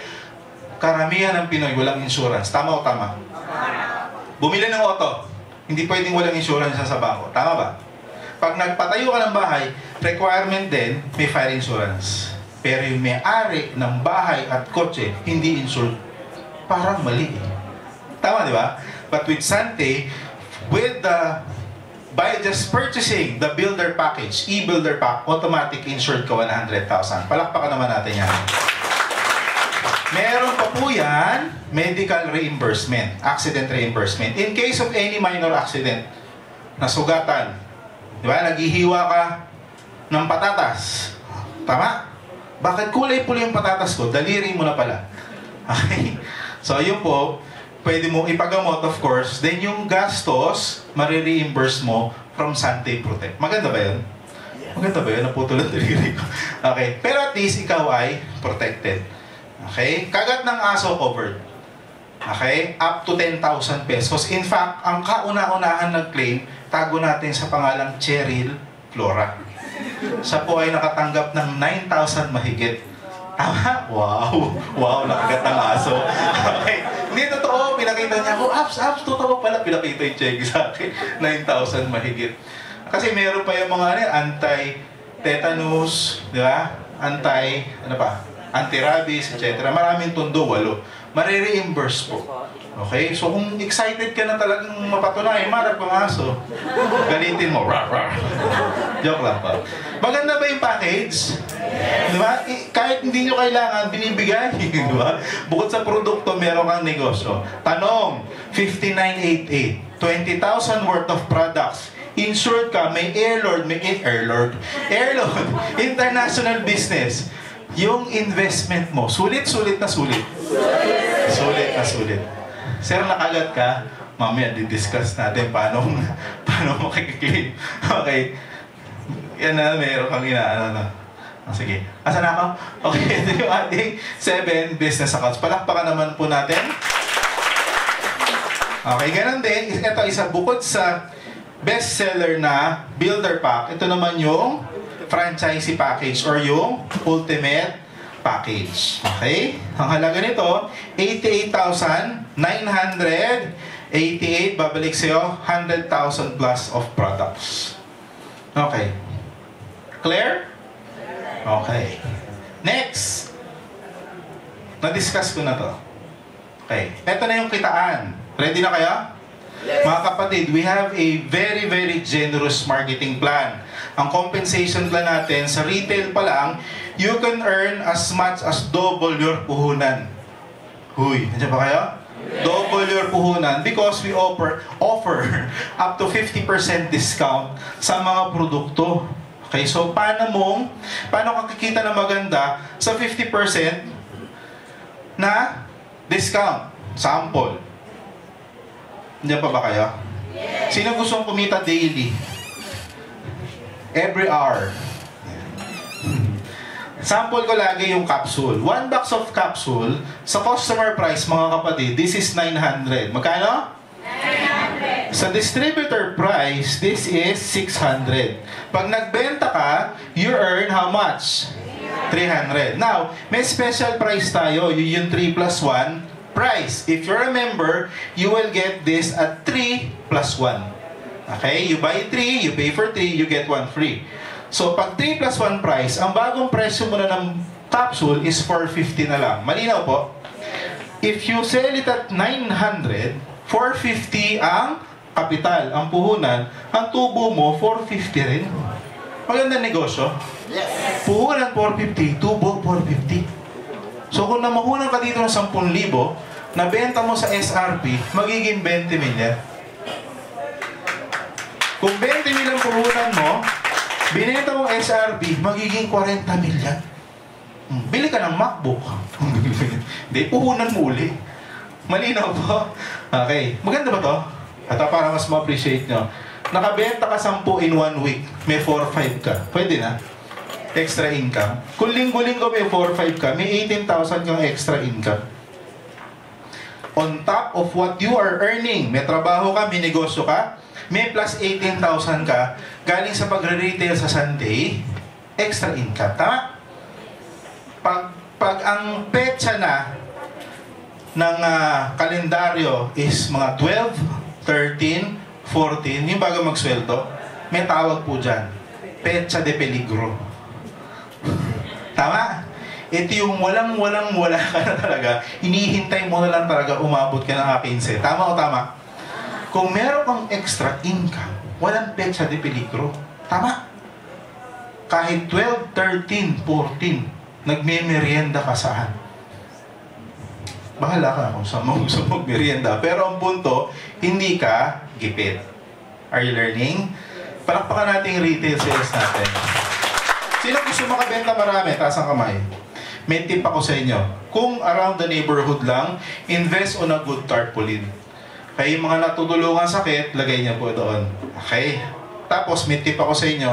Karamihan ng Pinoy walang insurance. Tama o tama? Bumili ng auto. Hindi pwedeng walang insurance sa bangko. Tama ba? Pag nagpatayo ka ng bahay, requirement din, may fire insurance. Pero yung may-ari ng bahay at kotse, hindi insured. Parang mali eh. Tama, di ba? But with Sante, with the by just purchasing the builder package, e-builder pack, automatic insured ka 100,000. Palakpakan naman natin yan. Meron pa po yan, medical reimbursement, accident reimbursement. In case of any minor accident, nasugatan, di ba, naghihiwa ka ng patatas. Tama? Bakit kulay pula yung patatas ko? Daliri mo na pala. Okay? So, yun po, pwede mo ipagamot, of course. Then, yung gastos, marireimburse mo from Sante Protect. Maganda ba yun? Maganda ba yun? Naputol ang daliri ko. Okay. Pero at least ikaw ay protected. Okay? Kagat ng aso covered. Okay? Up to 10,000 pesos. In fact, ang kauna-unahan nag-claim, tago natin sa pangalang Cheryl Flora. Siya po ay nakatanggap ng 9,000 mahigit. Tama? Wow! Wow, nakagat ng aso. Okay. Hindi totoo. Pinakita niya ako, apps, apps, totoo pala. Pinakita yung check sa akin. 9,000 mahigit. Kasi meron pa yung mga ano, anti-tetanus, di ba? Anti, ano pa? Anti-rabies, etc. Maraming tondo, walo. Marireimburse po. Okay? So kung excited ka na talagang mapatunayan, marap ang aso, galitin mo. Rah, rah. Joke lang pa. Maganda ba yung package? Di ba? Kahit hindi nyo kailangan, binibigay. Di ba? Bukod sa produkto, meron kang negosyo. Tanong, 5988. 20,000 worth of products. Insured ka, may airlord, may in airlord. Airlord, international business. Yung investment mo, sulit-sulit na sulit. Sulit na sulit. Sir, nakagat ka? Mamaya, di-discuss natin paano, paano makiklaim. Okay. Yan na, meron kang inaano na. Ah, sige. Asa na ako? Okay, ito yung ating seven business accounts. Palakpakan naman po natin. Okay, ganun din. Ito isa bukod sa bestseller na builder pack. Ito naman yung franchisee package or yung ultimate package. Okay? Ang halaga nito, 88,988. Babalik sa'yo, 100,000 plus of products. Okay. Clear? Okay. Next. Na-discuss ko na to. Okay. Ito na yung kitaan. Ready na kayo? Mga kapatid, we have a very, very generous marketing plan. Ang compensation plan natin, sa retail pa lang, you can earn as much as double your puhunan. Huy, nandiyan ba kayo? Double your puhunan because we offer offer up to 50% discount sa mga produkto. Okay, so paano mong, paano ka kikita na maganda sa 50% na discount? Sample. Nandiyan pa ba kayo? Sino gustong kumita daily? Every hour. Sample ko lagi yung capsule. One box of capsule, sa customer price, mga kapatid, this is 900. Magkano? 900. Sa distributor price, this is 600. Pag nagbenta ka, you earn how much? 300. Now, may special price tayo. Yun yung 3 plus 1 price. If you remember, you will get this at 3 plus 1. Okay? You buy 3, you pay for 3, you get 1 free. So, pag 3 plus 1 price, ang bagong presyo mo na ng capsule is 450 na lang. Malinaw po? If you sell it at 900, 450 ang kapital, ang puhunan, ang tubo mo, 450 rin. Maganda negosyo. Yes. Puhunan 450, tubo 450. So kung namahunan ka dito ng 10,000, nabenta mo sa SRP, magiging 20 million. Kung 20 million puhunan mo, binenta mo SRP, magiging 40 million. Hmm, Bili ka ng MacBook. Hindi, puhunan mo uli. Malinaw po. Okay. Maganda ba to? At para mas ma-appreciate nyo. Nakabenta ka 10 in one week. May 4-5 ka. Pwede na. Extra income. Kung linggo-linggo may 4-5 ka, may 18,000 kang extra income. On top of what you are earning, may trabaho ka, may negosyo ka, may plus 18,000 ka, galing sa pagre-retail sa Sunday, extra income. Tama? Pag, pag ang petsa na ng ah, kalendaryo is mga 12, 13, 14, yung bago magsweldo, may tawag po dyan. Petsa de peligro. Tama? Ito yung walang-walang wala ka na talaga, hinihintay mo na lang talaga umabot ka ng 15. Tama o tama? Kung meron kang extra income, walang petsa de peligro. Tama? Kahit 12, 13, 14, nagme-merienda ka saan? Bahala ka kung saan mo gusto mag-merienda. Pero ang punto, hindi ka gipit. Are you learning? Palakpakan natin yung retail sales natin. Sino gusto makabenta marami? Taas ang kamay. May tip ako sa inyo. Kung around the neighborhood lang, invest on a good tarpaulin. Kaya yung mga natutulungan sakit, lagay niya po doon. Okay? Tapos may tip ako sa inyo,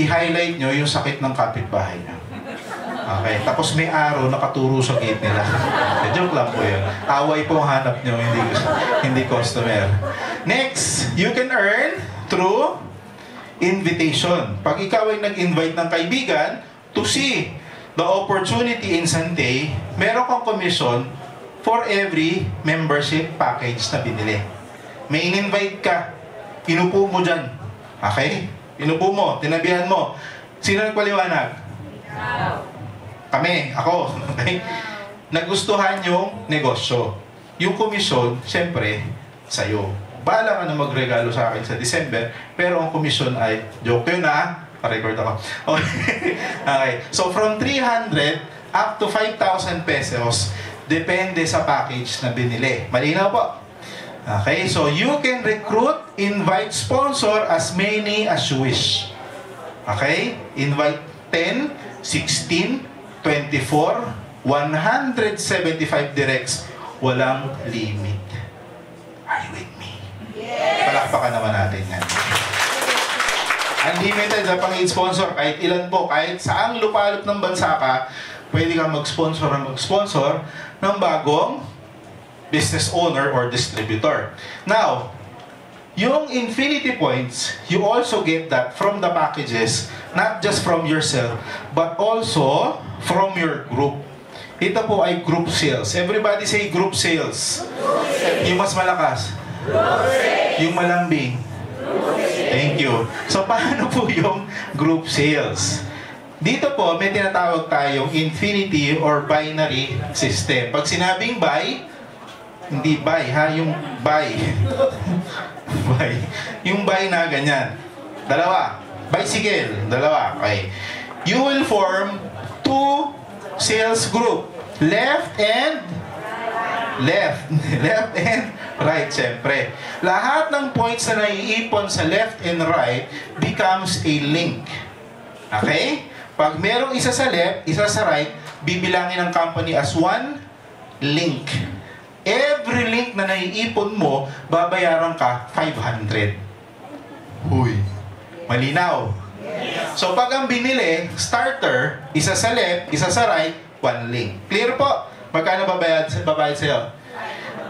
i-highlight nyo yung sakit ng kapitbahay nyo. Okay, tapos may araw nakaturo sa gate nila. Eh, joke lang po yun. Away po hanap nyo, hindi, hindi customer. Next, you can earn through invitation. Pag ikaw ay nag-invite ng kaibigan to see the opportunity in Sante, meron kang commission for every membership package na binili. May in-invite ka, inupo mo dyan. Okay? Inupo mo, tinabihan mo. Sino nagpaliwanag? Kami, ako. Okay? Nagustuhan yung negosyo. Yung komisyon, syempre, sa'yo. Bahala ka na magregalo sa akin sa December, pero ang komisyon ay, joke yun ha, pa-record ako. Okay. okay. So from 300 up to 5,000 pesos, depende sa package na binili. Malinaw po? Okay, so you can recruit, invite sponsor as many as you wish. Okay? Invite 10, 16, 24, 175 directs. Walang limit. Are you with me? Yes! Palakpakan naman natin yan. Unlimited sa pang sponsor kahit ilan po, kahit saang lupalop ng bansa ka, pwede kang mag-sponsor at mag-sponsor ng bagong business owner or distributor. Now, yung infinity points, you also get that from the packages, not just from yourself, but also from your group. Ito po ay group sales. Everybody say group sales. Yung mas malakas. Yung malambing. Thank you. So, paano po yung group sales? Dito po, may tinatawag tayong infinity or binary system. Pag sinabing buy, hindi buy ha, yung buy. buy. Yung buy na ganyan. Dalawa. Bicycle. Dalawa. Okay. You will form two sales group. Left and left. left and right, syempre. Lahat ng points na naiipon sa left and right becomes a link. Okay? Pag merong isa sa left, isa sa right, bibilangin ng company as one link. Every link na naiipon mo, babayaran ka 500. Huy. Malinaw. So pag ang binili, starter, isa sa left, isa sa right, one link. Clear po? Magkano babayad, babayad sa'yo?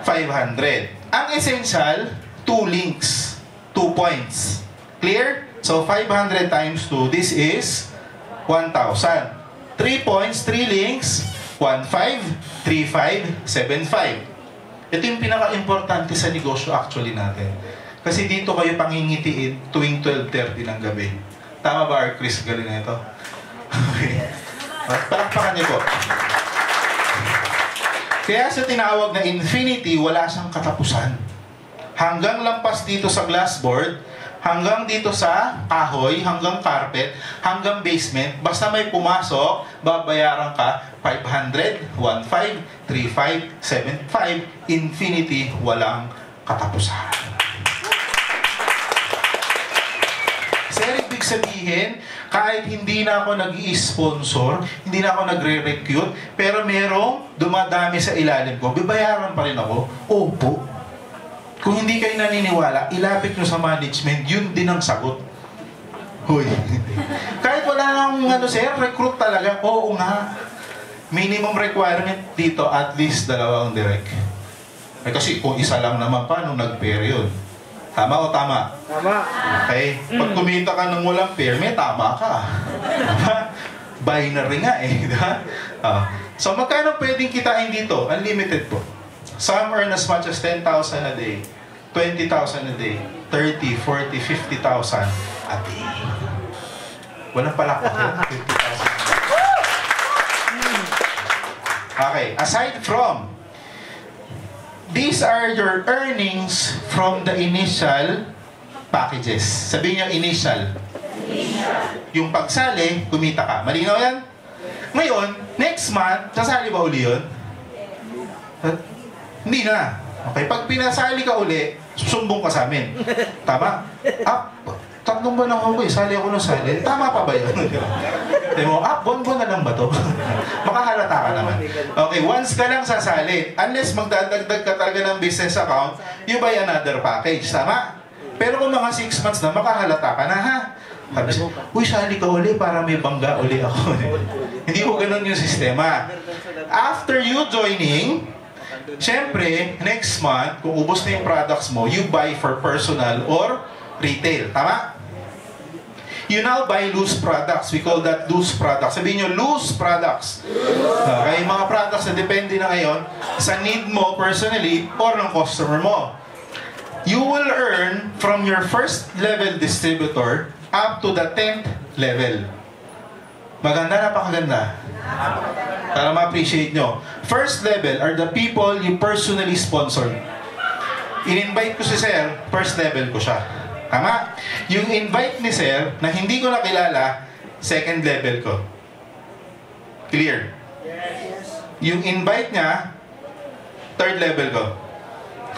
500. Ang essential, two links. Two points. Clear? So 500 times 2, this is 1,000. 3 points, 3 links, 1,5, 3,5, 7,5. Ito yung pinaka-importante sa negosyo actually natin. Kasi dito kayo pangingitiin tuwing 12.30 ng gabi. Tama ba, Art Chris? Galing na ito. Okay. Palakpakan niyo po. Kaya sa tinawag na infinity, wala siyang katapusan. Hanggang lampas dito sa glassboard, hanggang dito sa kahoy, hanggang carpet, hanggang basement, basta may pumasok, babayaran ka 500, 15, 35, 75, infinity, walang katapusan. Sir, ibig sabihin, kahit hindi na ako nag sponsor hindi na ako nagre-recruit, pero merong dumadami sa ilalim ko, bibayaran pa rin ako? Opo. Kung hindi kayo naniniwala, ilapit nyo sa management, yun din ang sagot. Hoy. kahit wala nang ano sir, recruit talaga, oo nga. Minimum requirement dito, at least dalawang direct. Eh, kasi kung isa lang naman, paano nag-pair Tama o tama? Tama. Okay? Pag kumita ka ng walang pair, may tama ka. Binary nga eh. Diba? Uh, so magkano pwedeng kitain dito? Unlimited po. Some earn as much as 10,000 a day, 20,000 a day, 30, 40, 50,000 a day. Walang palakpak yun. 50,000 Okay, aside from these are your earnings from the initial packages. Sabihin niyo initial. Initial. Yung pagsali, kumita ka. Malinaw yan? Ngayon, next month, sasali ba uli yun? Huh? Hindi na. Okay, pag pinasali ka uli, susumbong ka sa amin. Tama? Ah, tatlong buwan ako eh, sali ako ng sali. Tama pa ba yun? Sabi mo, ah, buwan-buwan na lang ba to? Makahalata ka naman. Okay, once ka lang sasali, unless magdadagdag ka talaga ng business account, you buy another package. Tama? Pero kung mga 6 months na, makahalata ka na ha. Sabi siya, uy, sali ka uli para may bangga uli ako. Hindi ko ganun yung sistema. After you joining, syempre, next month, kung ubos na yung products mo, you buy for personal or retail. Tama? You now buy loose products. We call that loose products. Sabihin nyo, loose products. Okay, mga products na depende na ngayon sa need mo personally or ng customer mo. You will earn from your first level distributor up to the 10th level. Maganda, napakaganda. Para ma-appreciate nyo. First level are the people you personally sponsored. In-invite ko si Sir, first level ko siya. Tama? Yung invite ni Sir, na hindi ko nakilala, second level ko. Clear? Yung invite niya, third level ko.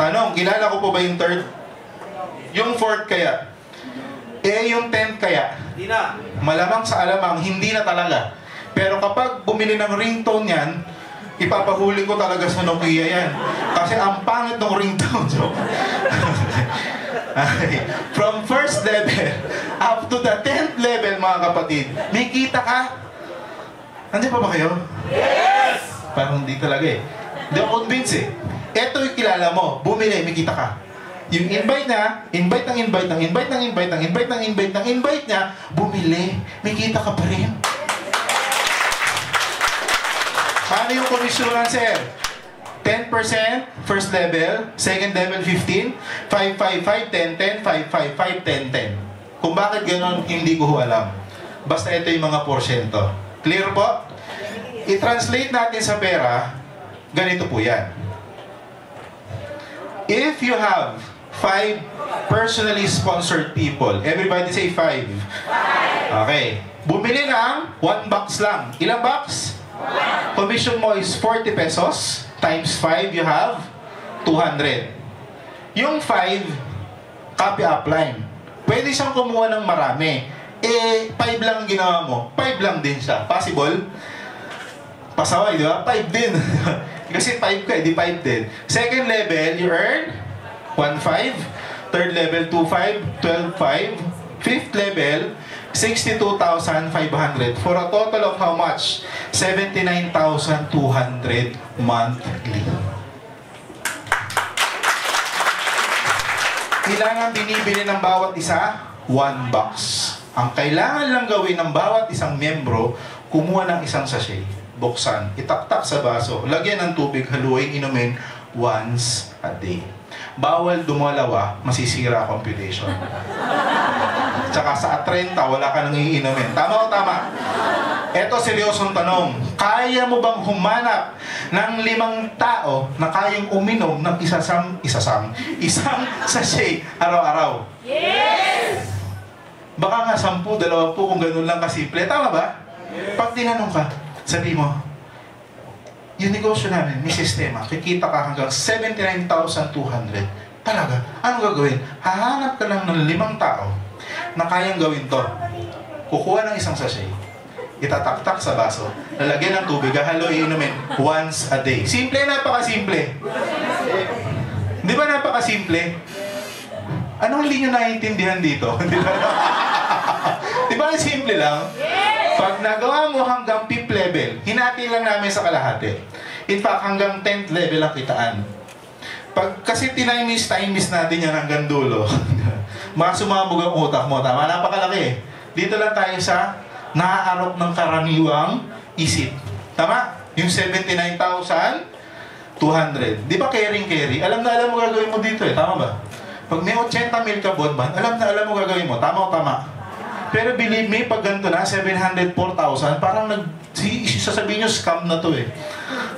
Tanong, kilala ko po ba yung third? Yung fourth kaya? Eh, yung tenth kaya? Hindi na. Malamang sa alamang, hindi na talaga. Pero kapag bumili ng ringtone yan, ipapahuli ko talaga sa Nokia yan. Kasi ang pangit ng ringtone, joke. From first level up to the 10th level, mga kapatid, may kita ka? Nandiyan pa ba kayo? Yes! Parang hindi talaga eh. Hindi ako convinced eh. Ito yung kilala mo, bumili, may kita ka. Yung invite niya, invite ng invite ng invite ng invite ng invite ng invite ng invite niya, bumili, may kita ka pa rin. Paano yung komisyonan, sir? 10% first level, second level 15, 5, 5, 5, 10, 10, 5, 5, 5, 10, 10. Kung bakit ganon, hindi ko alam. Basta ito yung mga porsyento. Clear po? I-translate natin sa pera, ganito po yan. If you have five personally sponsored people, everybody say five. Okay. Bumili ng one box lang. Ilang box? Commission mo is 40 pesos times 5 you have 200. Yung 5 copy upline. Pwede siyang kumuha ng marami. Eh 5 lang ang ginawa mo. 5 lang din siya. Possible? Pasaway, di ba? 5 din. Kasi 5 ka, di 5 din. Second level, you earn 1.5. Third level, 2.5. 12.5. Fifth level, 62,500 for a total of how much? 79,200 monthly. Kailangan binibili ng bawat isa? One box. Ang kailangan lang gawin ng bawat isang membro, kumuha ng isang sachet, buksan, itaktak sa baso, lagyan ng tubig, haluin, inumin once a day. Bawal dumalawa, masisira computation. Tsaka sa 30, wala ka nang iinumin. Tama o tama? Eto, seryosong tanong. Kaya mo bang humanap ng limang tao na kayang uminom ng isasang, isasang, isang sachet araw-araw? Yes! Baka nga sampu, dalawampu kung ganun lang kasimple. Tama ba? Pag tinanong ka, sabi mo, yung negosyo namin, may sistema, kikita ka hanggang 79,200. Talaga, ano gagawin? Hahanap ka lang ng limang tao na kayang gawin to. Kukuha ng isang sachet, itataktak sa baso, lalagyan ng tubig, halo iinumin once a day. Simple, napakasimple. Di ba napakasimple? Anong hindi nyo naiintindihan dito? Di ba? Di ba simple lang? Pag nagawa mo hanggang 5th level, hinati lang namin sa kalahati. In fact, hanggang 10th level ang kitaan. Pag kasi tinimis, timis natin yan hanggang dulo. Mga sumabog ang utak mo. Tama, napakalaki. Dito lang tayo sa naaarap ng karaniwang isip. Tama? Yung 79,200. Di ba caring carry? Alam na alam mo gagawin mo dito eh. Tama ba? Pag may 80 mil ka bonban, alam na alam mo gagawin mo. Tama o tama? Pero believe me, pag ganito na, 704,000, parang nag, si, sasabihin nyo, scam na to eh.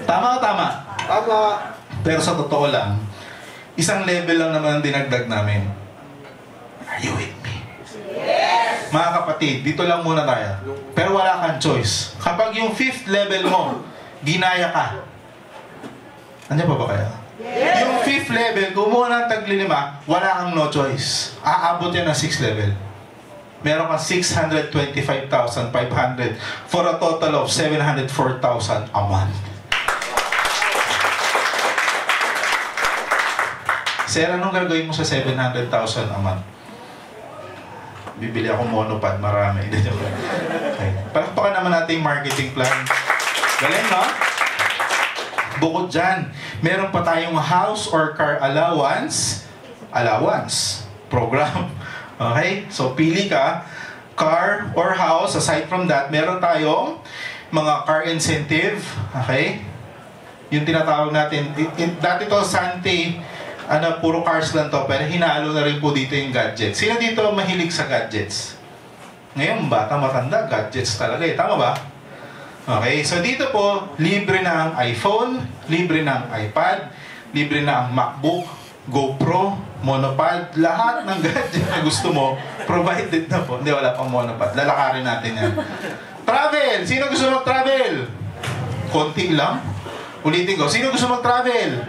Tama o tama? Tama. Pero sa totoo lang, isang level lang naman ang dinagdag namin. Are you with me? Yes! Mga kapatid, dito lang muna tayo. Pero wala kang choice. Kapag yung fifth level mo, ginaya ka. Andiyan pa ba kaya? Yes! Yung fifth level, kumuha ng taglilima, wala kang no choice. Aabot yan ng sixth level. Meron kang 625,500 for a total of 704,000 a month. Sir, anong gagawin mo sa 700,000 a month? bibili ako monopod, marami. okay. Palakpakan naman natin yung marketing plan. Galing, no? Bukod dyan, meron pa tayong house or car allowance, allowance program. Okay? So, pili ka, car or house. Aside from that, meron tayong mga car incentive. Okay? Yung tinatawag natin, dati to Sante, ano, puro cars lang to, pero hinalo na rin po dito yung gadgets. Sino dito mahilig sa gadgets? Ngayon, bata, matanda, gadgets talaga eh. Tama ba? Okay, so dito po, libre na ang iPhone, libre na ang iPad, libre na ang MacBook, GoPro, monopod, lahat ng gadget na gusto mo, provided na po. Hindi, wala pang monopod. Lalakarin natin yan. Travel! Sino gusto mag-travel? Konti lang. Ulitin ko, sino gusto mag-travel?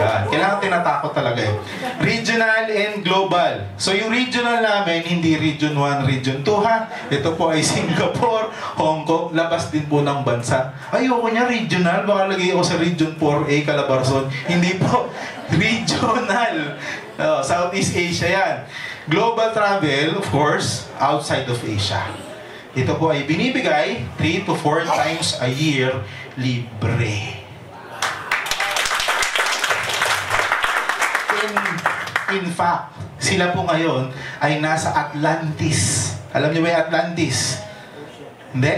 Yan, kailangan tinatakot talaga eh. Regional and global. So yung regional namin, hindi region 1, region 2 ha. Ito po ay Singapore, Hong Kong, labas din po ng bansa. Ayoko niya regional, baka lagay ako sa region 4A, Calabarzon. Hindi po, regional. Oh, Southeast Asia yan. Global travel, of course, outside of Asia. Ito po ay binibigay 3 to 4 times a year libre. In fact, sila po ngayon ay nasa Atlantis. Alam niyo ba yung Atlantis? Hindi?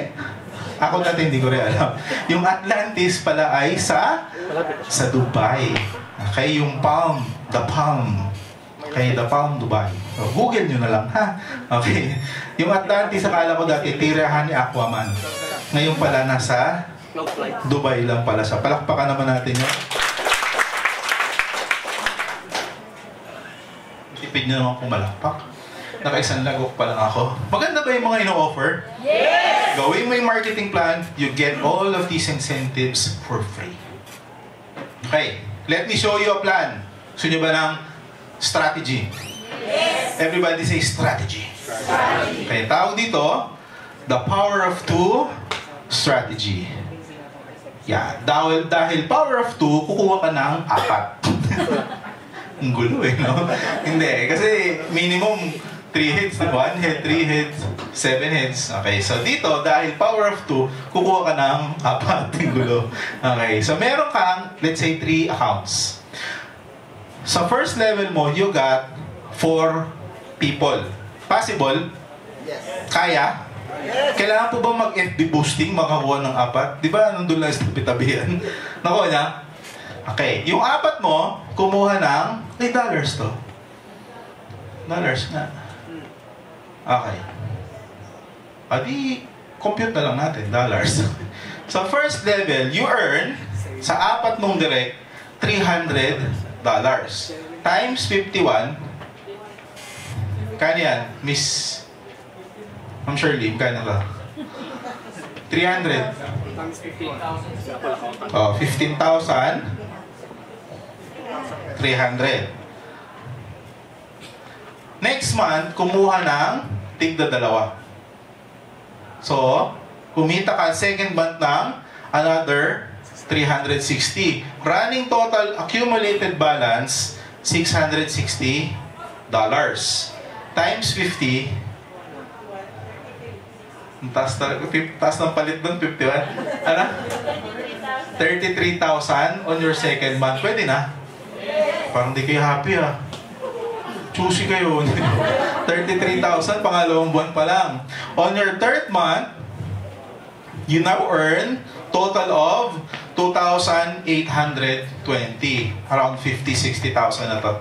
Ako dati hindi ko rin alam. Yung Atlantis pala ay sa sa Dubai. Okay, yung Palm, the Palm. Okay, the Palm Dubai. So, Google nyo na lang, ha? Okay. Yung Atlantis, akala ko dati, tirahan ni Aquaman. Ngayon pala, nasa Dubai lang pala siya. Palakpakan naman natin yun. Tipid nyo naman pumalakpak. Nakaisang lagok pa lang ako. Maganda ba yung mga ino-offer? Yes! Gawin mo yung marketing plan, you get all of these incentives for free. Okay, let me show you a plan. Gusto nyo ba ng strategy? Yes! Everybody say strategy. strategy. Okay, tawag dito, the power of two strategy. Yeah, dahil, dahil power of two, kukuha ka ng apat. Ang gulo eh, no? Hindi, kasi minimum 3 heads, 1 head, 3 heads, 7 heads. Okay, so dito, dahil power of 2, kukuha ka ng apat. Ang gulo. Okay, so meron kang, let's say, 3 accounts. Sa first level mo, you got 4 people. Possible? Yes. Kaya? Kailangan po ba mag-FB boosting, makakuha ng apat? Di ba nandun lang sa tabi-tabihan? Nakuha niya? Okay. Yung apat mo, kumuha ng, ay dollars to. Dollars nga. Okay. Adi, compute na lang natin, dollars. sa first level, you earn, sa apat mong direct, 300 dollars. Times 51, kano yan? Miss Ma'am Shirley, kano ba? 300. Oh, 15,000. 300. Next month, kumuha ng tigda dalawa. So, kumita ka second month ng another 360. Running total accumulated balance, 660 dollars. Times 50, ang taas fif- taas ng palit doon, 51. Ano? 33,000 on your second month. Pwede na? Parang di kayo happy ah. Choosy kayo. 33,000, pangalawang buwan pa lang. On your third month, you now earn total of 2,820. Around 50, 60,000 na to.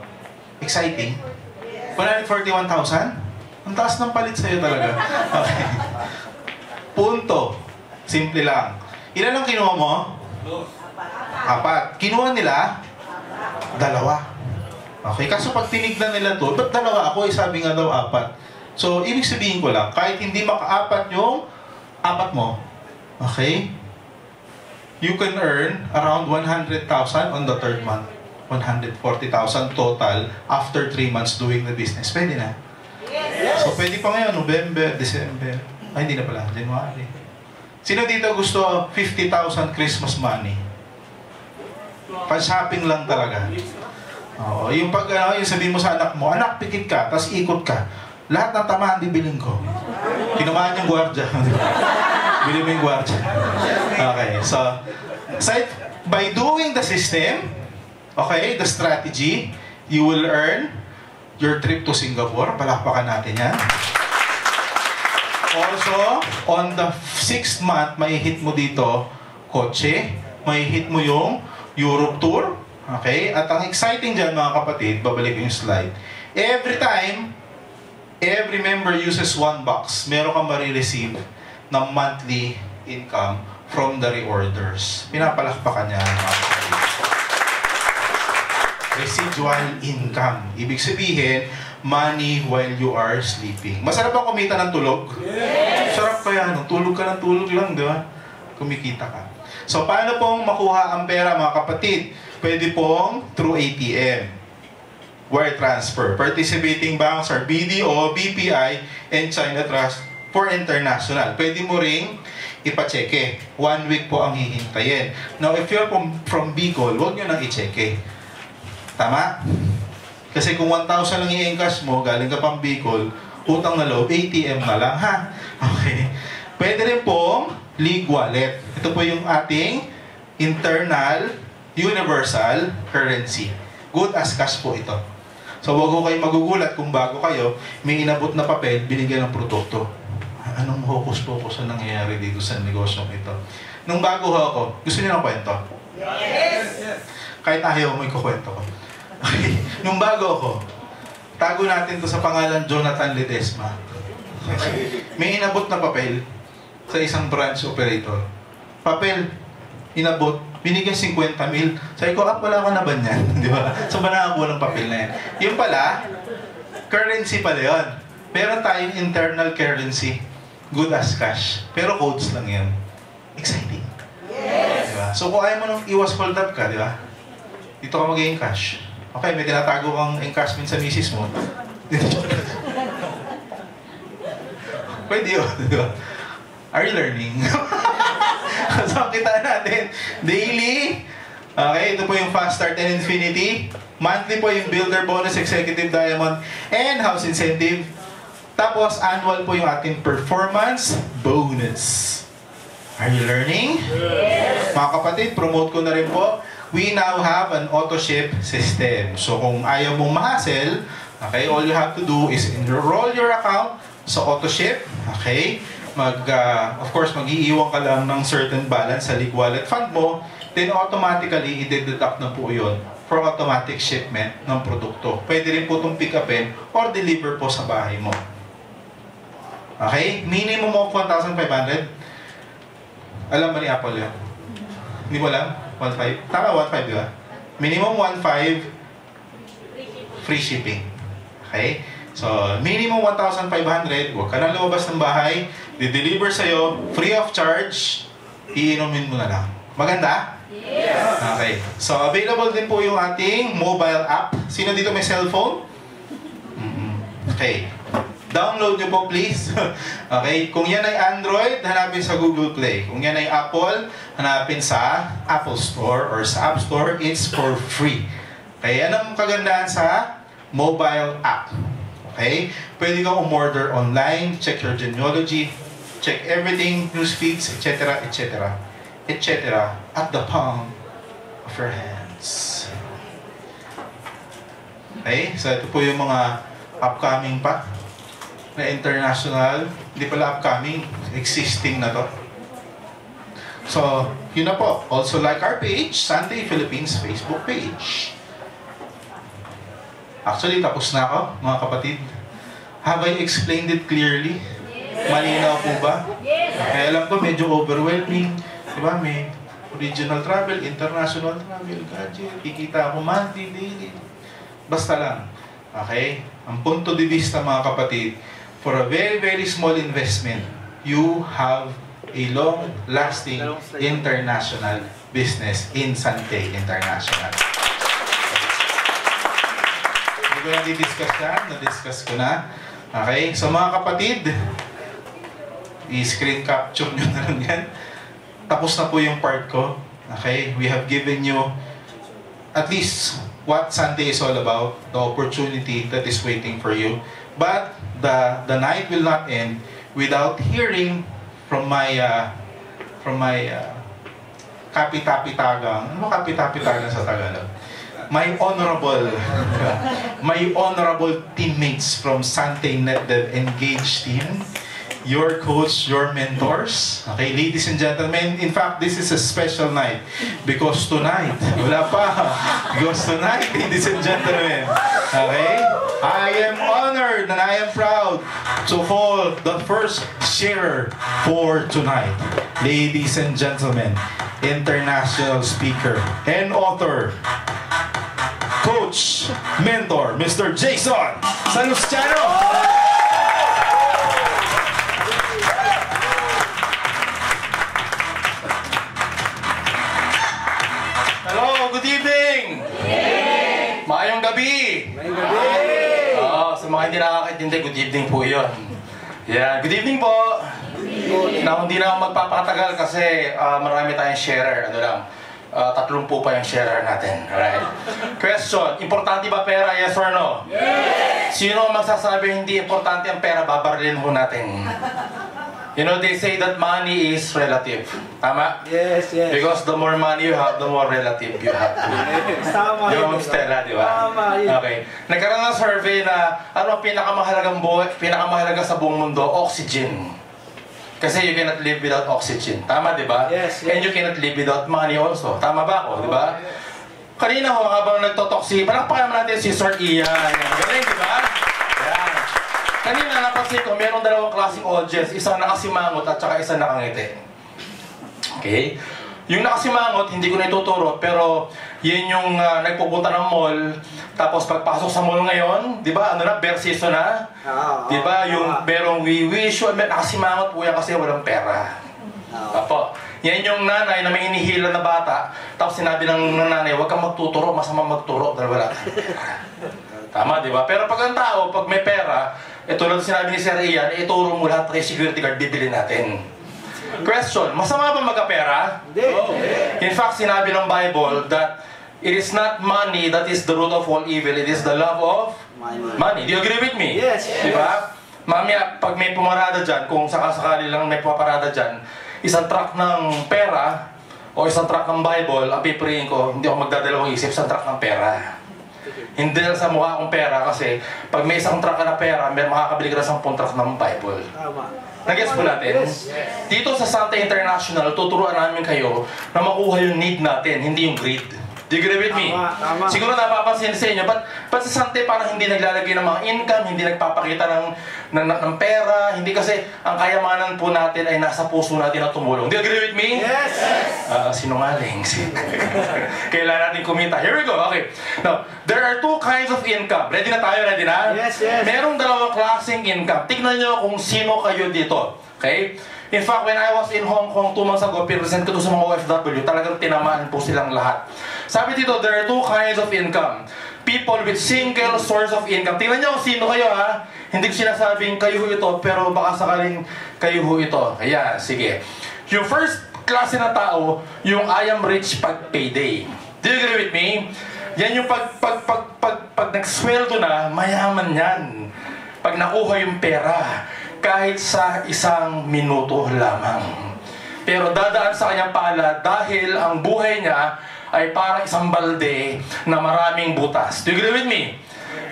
Exciting. 141,000? Ang taas ng palit sa'yo talaga. Okay. Punto. Simple lang. Ilan ang kinuha mo? Apat. Kinuha nila? Dalawa. Okay, kaso pag tinignan nila to, ba't dalawa ako? Eh, sabi nga daw apat. So, ibig sabihin ko lang, kahit hindi makaapat yung apat mo, okay, you can earn around 100,000 on the third month. 140,000 total after 3 months doing the business. Pwede na. So, pwede pa ngayon, November, December. Ay, hindi na pala, January. Sino dito gusto 50,000 Christmas money? Pa-shopping lang talaga. Oo, yung pag ano, yung sabihin mo sa anak mo, anak, pikit ka, tapos ikot ka. lahat ng tamaan bibiling ko. Kinumaan yung gwardya. Bili mo yung gwardya. Okay, so, aside, by doing the system, okay, the strategy, you will earn your trip to Singapore. Palakpakan natin yan. Also, on the sixth month, may hit mo dito, kotse, may hit mo yung Europe tour, okay? At ang exciting dyan, mga kapatid, babalik ko yung slide. Every time, every member uses one box, meron kang marireceive ng monthly income from the reorders. Pinapalakpakan niya, mga kapatid. Residual income. Ibig sabihin, money while you are sleeping. Masarap ba kumita ng tulog? Yes! Sarap kaya, no? tulog ka ng tulog lang, di ba? Kumikita ka. So, paano pong makuha ang pera, mga kapatid? Pwede pong through ATM. Wire transfer. Participating banks are BDO, BPI, and China Trust for International. Pwede mo ring ipacheque. One week po ang hihintayin. Now, if you're from, from Bicol, huwag nyo nang icheque. Tama? Kasi kung 1,000 lang i-encash mo, galing ka pang Bicol, utang na loob, ATM na lang, ha? Okay. Pwede rin pong League Wallet. Ito po yung ating internal universal currency. Good as cash po ito. So, wag ko kayo magugulat kung bago kayo, may inabot na papel, binigyan ng produkto. Anong hocus-pocus ang nangyayari dito sa negosyong ito? Nung bago ho ako, gusto niyo ng kwento? Yes! Kahit ayaw mo, ikukwento ko. Okay. Nung bago ako, tago natin to sa pangalan Jonathan Ledesma. May inabot na papel sa isang branch operator. Papel, inabot, binigyan 50 mil. Sabi ko, ah, wala ka na ba niyan? Di ba? So, ba nakakuha ng papel na yan? Yung pala, currency pala yun. Meron tayong internal currency. Good as cash. Pero codes lang yan. Exciting. Yes! Diba? So, kung ayaw mo nung iwas hold up ka, di ba? Dito ka magiging cash. Okay, may tinatago kang encashment sa misis mo. Pwede yun, di ba? Are you learning? so, kita natin, daily, okay, ito po yung Fast Start and Infinity. Monthly po yung Builder Bonus, Executive Diamond, and House Incentive. Tapos, annual po yung ating Performance Bonus. Are you learning? Yes! Mga kapatid, promote ko na rin po. We now have an auto ship system. So, kung ayaw mong ma-hassle, okay, all you have to do is enroll your account sa auto ship. Okay? Mag, uh, of course, mag-iiwan ka lang ng certain balance sa League Wallet Fund mo. Then, automatically, i-deduct na po yun for automatic shipment ng produkto. Pwede rin po itong pick upin or deliver po sa bahay mo. Okay? Minimum of 1,500. Alam ba ni Apple yun? Hindi mo alam? 1.5? Tama, 1.5 di ba? Minimum 1.5 free shipping. Okay? So, minimum 1,500, huwag ka nang lumabas ng bahay, di-deliver sa'yo, free of charge, iinumin mo na lang. Maganda? Yes! Okay. So, available din po yung ating mobile app. Sino dito may cellphone? Okay. Download nyo po please. okay? Kung yan ay Android, hanapin sa Google Play. Kung yan ay Apple, hanapin sa Apple Store or sa App Store. It's for free. Okay? Anong kagandahan sa mobile app? Okay? Pwede kang umorder online, check your genealogy, check everything, news feeds, etc., etc., etc., at the palm of your hands. Okay? So, ito po yung mga upcoming pa na international, hindi pala upcoming, existing na to. So, yun na po. Also like our page, Sunday Philippines Facebook page. Actually, tapos na ako, mga kapatid. Have I explained it clearly? Malinaw po ba? Kaya alam ko, medyo overwhelming. Di ba? May regional travel, international travel, gadget, kikita ako monthly, daily. Basta lang. Okay? Ang punto de vista, mga kapatid, for a very, very small investment, you have a long-lasting international business in Sante International. Hindi ko na di-discuss yan. Na-discuss ko na. Okay? So mga kapatid, i-screen capture nyo na lang yan. Tapos na po yung part ko. Okay? We have given you at least what Sunday is all about, the opportunity that is waiting for you. But the the night will not end without hearing from my uh, from my uh, kapitapitagang. Ano kapitapitagang sa Tagalog? My honorable, my honorable teammates from Sante Net the engaged team, your coach, your mentors. Okay, ladies and gentlemen, in fact, this is a special night because tonight, wala pa, because tonight, ladies and gentlemen, okay, I am honored and I am proud to call the first sharer for tonight. Ladies and gentlemen, international speaker and author, coach, mentor, Mr. Jason Salustiano. Good evening! Maayong gabi! Ngayong gabi! Oo, sa mga hindi nakakaintindi, good evening po yun. Yan, good evening po! Na hindi na ako magpapatagal kasi ah, marami tayong sharer, ano lang. Ah, tatlong po pa yung sharer natin. Alright? Question, importante ba pera? Yes or no? Yes! Sino ang magsasabi hindi importante ang pera? Babarilin ho natin. You know, they say that money is relative. Tama? Yes, yes. Because the more money you have, the more relative you have. Tama Yung yun. Stella, di ba? Tama yun. Okay. Nagkaroon ng survey na ano ang pinakamahalagang buhay, pinakamahalaga sa buong mundo? Oxygen. Kasi you cannot live without oxygen. Tama, di ba? Yes, yes. And you cannot live without money also. Tama ba ako, di ba? Kanina ho, habang nagtotok si, palakpakan natin si Sir Ian. Galing, di ba? Kanina napansin ko, meron dalawang klaseng audience. Isang nakasimangot at saka isang nakangiti. Okay? Yung nakasimangot, hindi ko na ituturo, pero yun yung ah, nagpupunta ng mall, tapos pagpasok sa mall ngayon, di ba, ano na, bear season na, Oo, di ba, oo, yung merong we wish, nakasimangot po yan kasi walang pera. Oo. Apo, yan yung nanay na may inihila na bata, tapos sinabi ng, ng nanay, huwag kang magtuturo, masama magturo, dahil wala tayong pera. Tama, di ba? Pero pag ang tao, pag may pera, ito lang sinabi ni Sir Ian, ituro mo lahat kay security guard, bibili natin. Question, masama ba magkapera? Hindi. In fact, sinabi ng Bible that it is not money that is the root of all evil, it is the love of Money. money. Do you agree with me? Yes. Di ba? Mamaya, pag may pumarada dyan, kung sakasakali lang may pumarada dyan, isang truck ng pera o isang truck ng Bible, ang pipiliin ko, hindi ako magdadalawang isip, isang truck ng pera. Hindi lang sa mukha akong pera kasi pag may isang truck ka na pera, may makakabili ka na sa truck ng Bible. Tama. Nag-gets po natin? Yes. Dito sa Santa International, tuturuan namin kayo na makuha yung need natin, hindi yung greed. Do you agree with me? Tama, tama. Siguro napapansin sa inyo, ba't, ba't sa Sante parang hindi naglalagay ng mga income, hindi nagpapakita ng, ng, ng, ng pera, hindi kasi ang kayamanan po natin ay nasa puso natin na tumulong. Do you agree with me? Yes. Ah, sinungaling. Kailangan natin kumita. Here we go. Okay. Now, there are two kinds of income. Ready na tayo? Ready na? Yes, yes. Merong dalawang klaseng income. Tignan nyo kung sino kayo dito. Okay? In fact, when I was in Hong Kong two months ago, pinresent ko to sa mga OFW, talagang tinamaan po silang lahat. Sabi dito, there are two kinds of income. People with single source of income. Tingnan nyo kung sino kayo ha. Hindi ko sinasabing kayo ho ito, pero baka sakaling kayo ho ito. Ayan, sige. Yung first klase na tao, yung I am rich pag payday. Do you agree with me? Yan yung pag, pag, pag, pag, pag nagsweldo na, mayaman yan. Pag nakuha yung pera, kahit sa isang minuto lamang. Pero dadaan sa kanyang pala dahil ang buhay niya ay parang isang balde na maraming butas. Do you agree with me?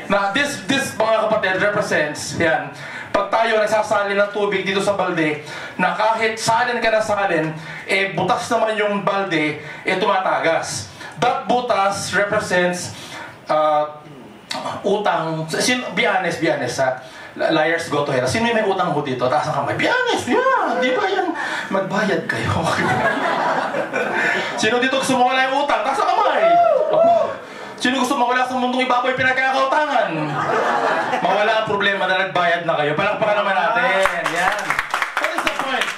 Na this, this mga kapatid represents, yan, pag tayo nagsasalin ng tubig dito sa balde, na kahit salin ka na salin, eh butas naman yung balde, eh tumatagas. That butas represents uh, utang, be honest, be honest ha. Liars go to hell. Sino may utang mo dito? Taas ang kamay. Be honest, yeah. Di ba yan? Magbayad kayo. Sino dito gusto mawala yung utang? Taas ang kamay. Sino gusto mawala sa mundong ibaboy pinagkakautangan? Mawala ang problema na nagbayad na kayo. Palakpakan naman natin. Yan. What is the point?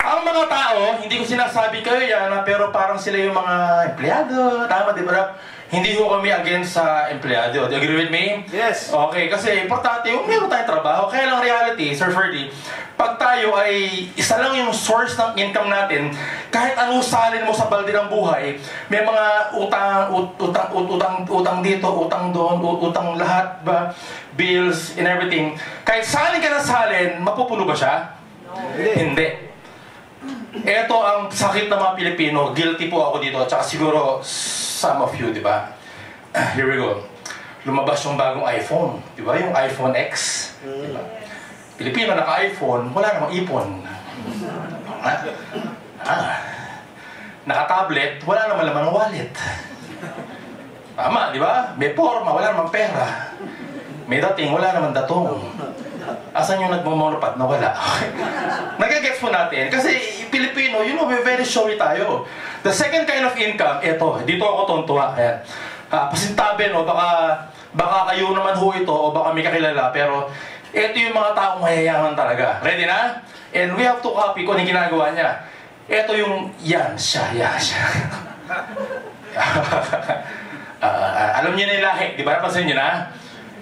Ang mga tao, hindi ko sinasabi kayo yan, ah, pero parang sila yung mga empleyado. Tama, di ba? Hindi ko kami against sa empleyado. Do you agree with me? Yes. Okay, kasi importante yung meron tayong trabaho. Kaya lang reality, Sir Ferdy, pag tayo ay isa lang yung source ng income natin, kahit anong salin mo sa balde ng buhay, may mga utang, ut- utang, ut- utang, utang dito, utang doon, ut- utang lahat ba, bills and everything. Kahit salin ka ng salin, mapupuno ba siya? Hindi. Ito ang sakit ng mga Pilipino. Guilty po ako dito. Tsaka siguro some of you, di ba? Here we go. Lumabas yung bagong iPhone. Di ba? Yung iPhone X. Di ba? Pilipino naka-iPhone, wala namang ipon. Ah, ah. Naka-tablet, wala namang laman ng wallet. Tama, di ba? May forma, wala namang pera. May dating, wala namang datong. Asan yung nagmamonopad na wala? Nagagets po natin. Kasi Pilipino, you know, we're very showy tayo. The second kind of income, eto, dito ako tontuwa. Ayan. Ah, pasintabi, no? Baka, baka kayo naman ho ito, o baka may kakilala, pero ito yung mga taong mayayaman talaga. Ready na? And we have to copy kung ano yung ginagawa niya. Ito yung, yan siya, yan siya. Ah, alam niyo na yung lahi, di ba? Napansin niyo na?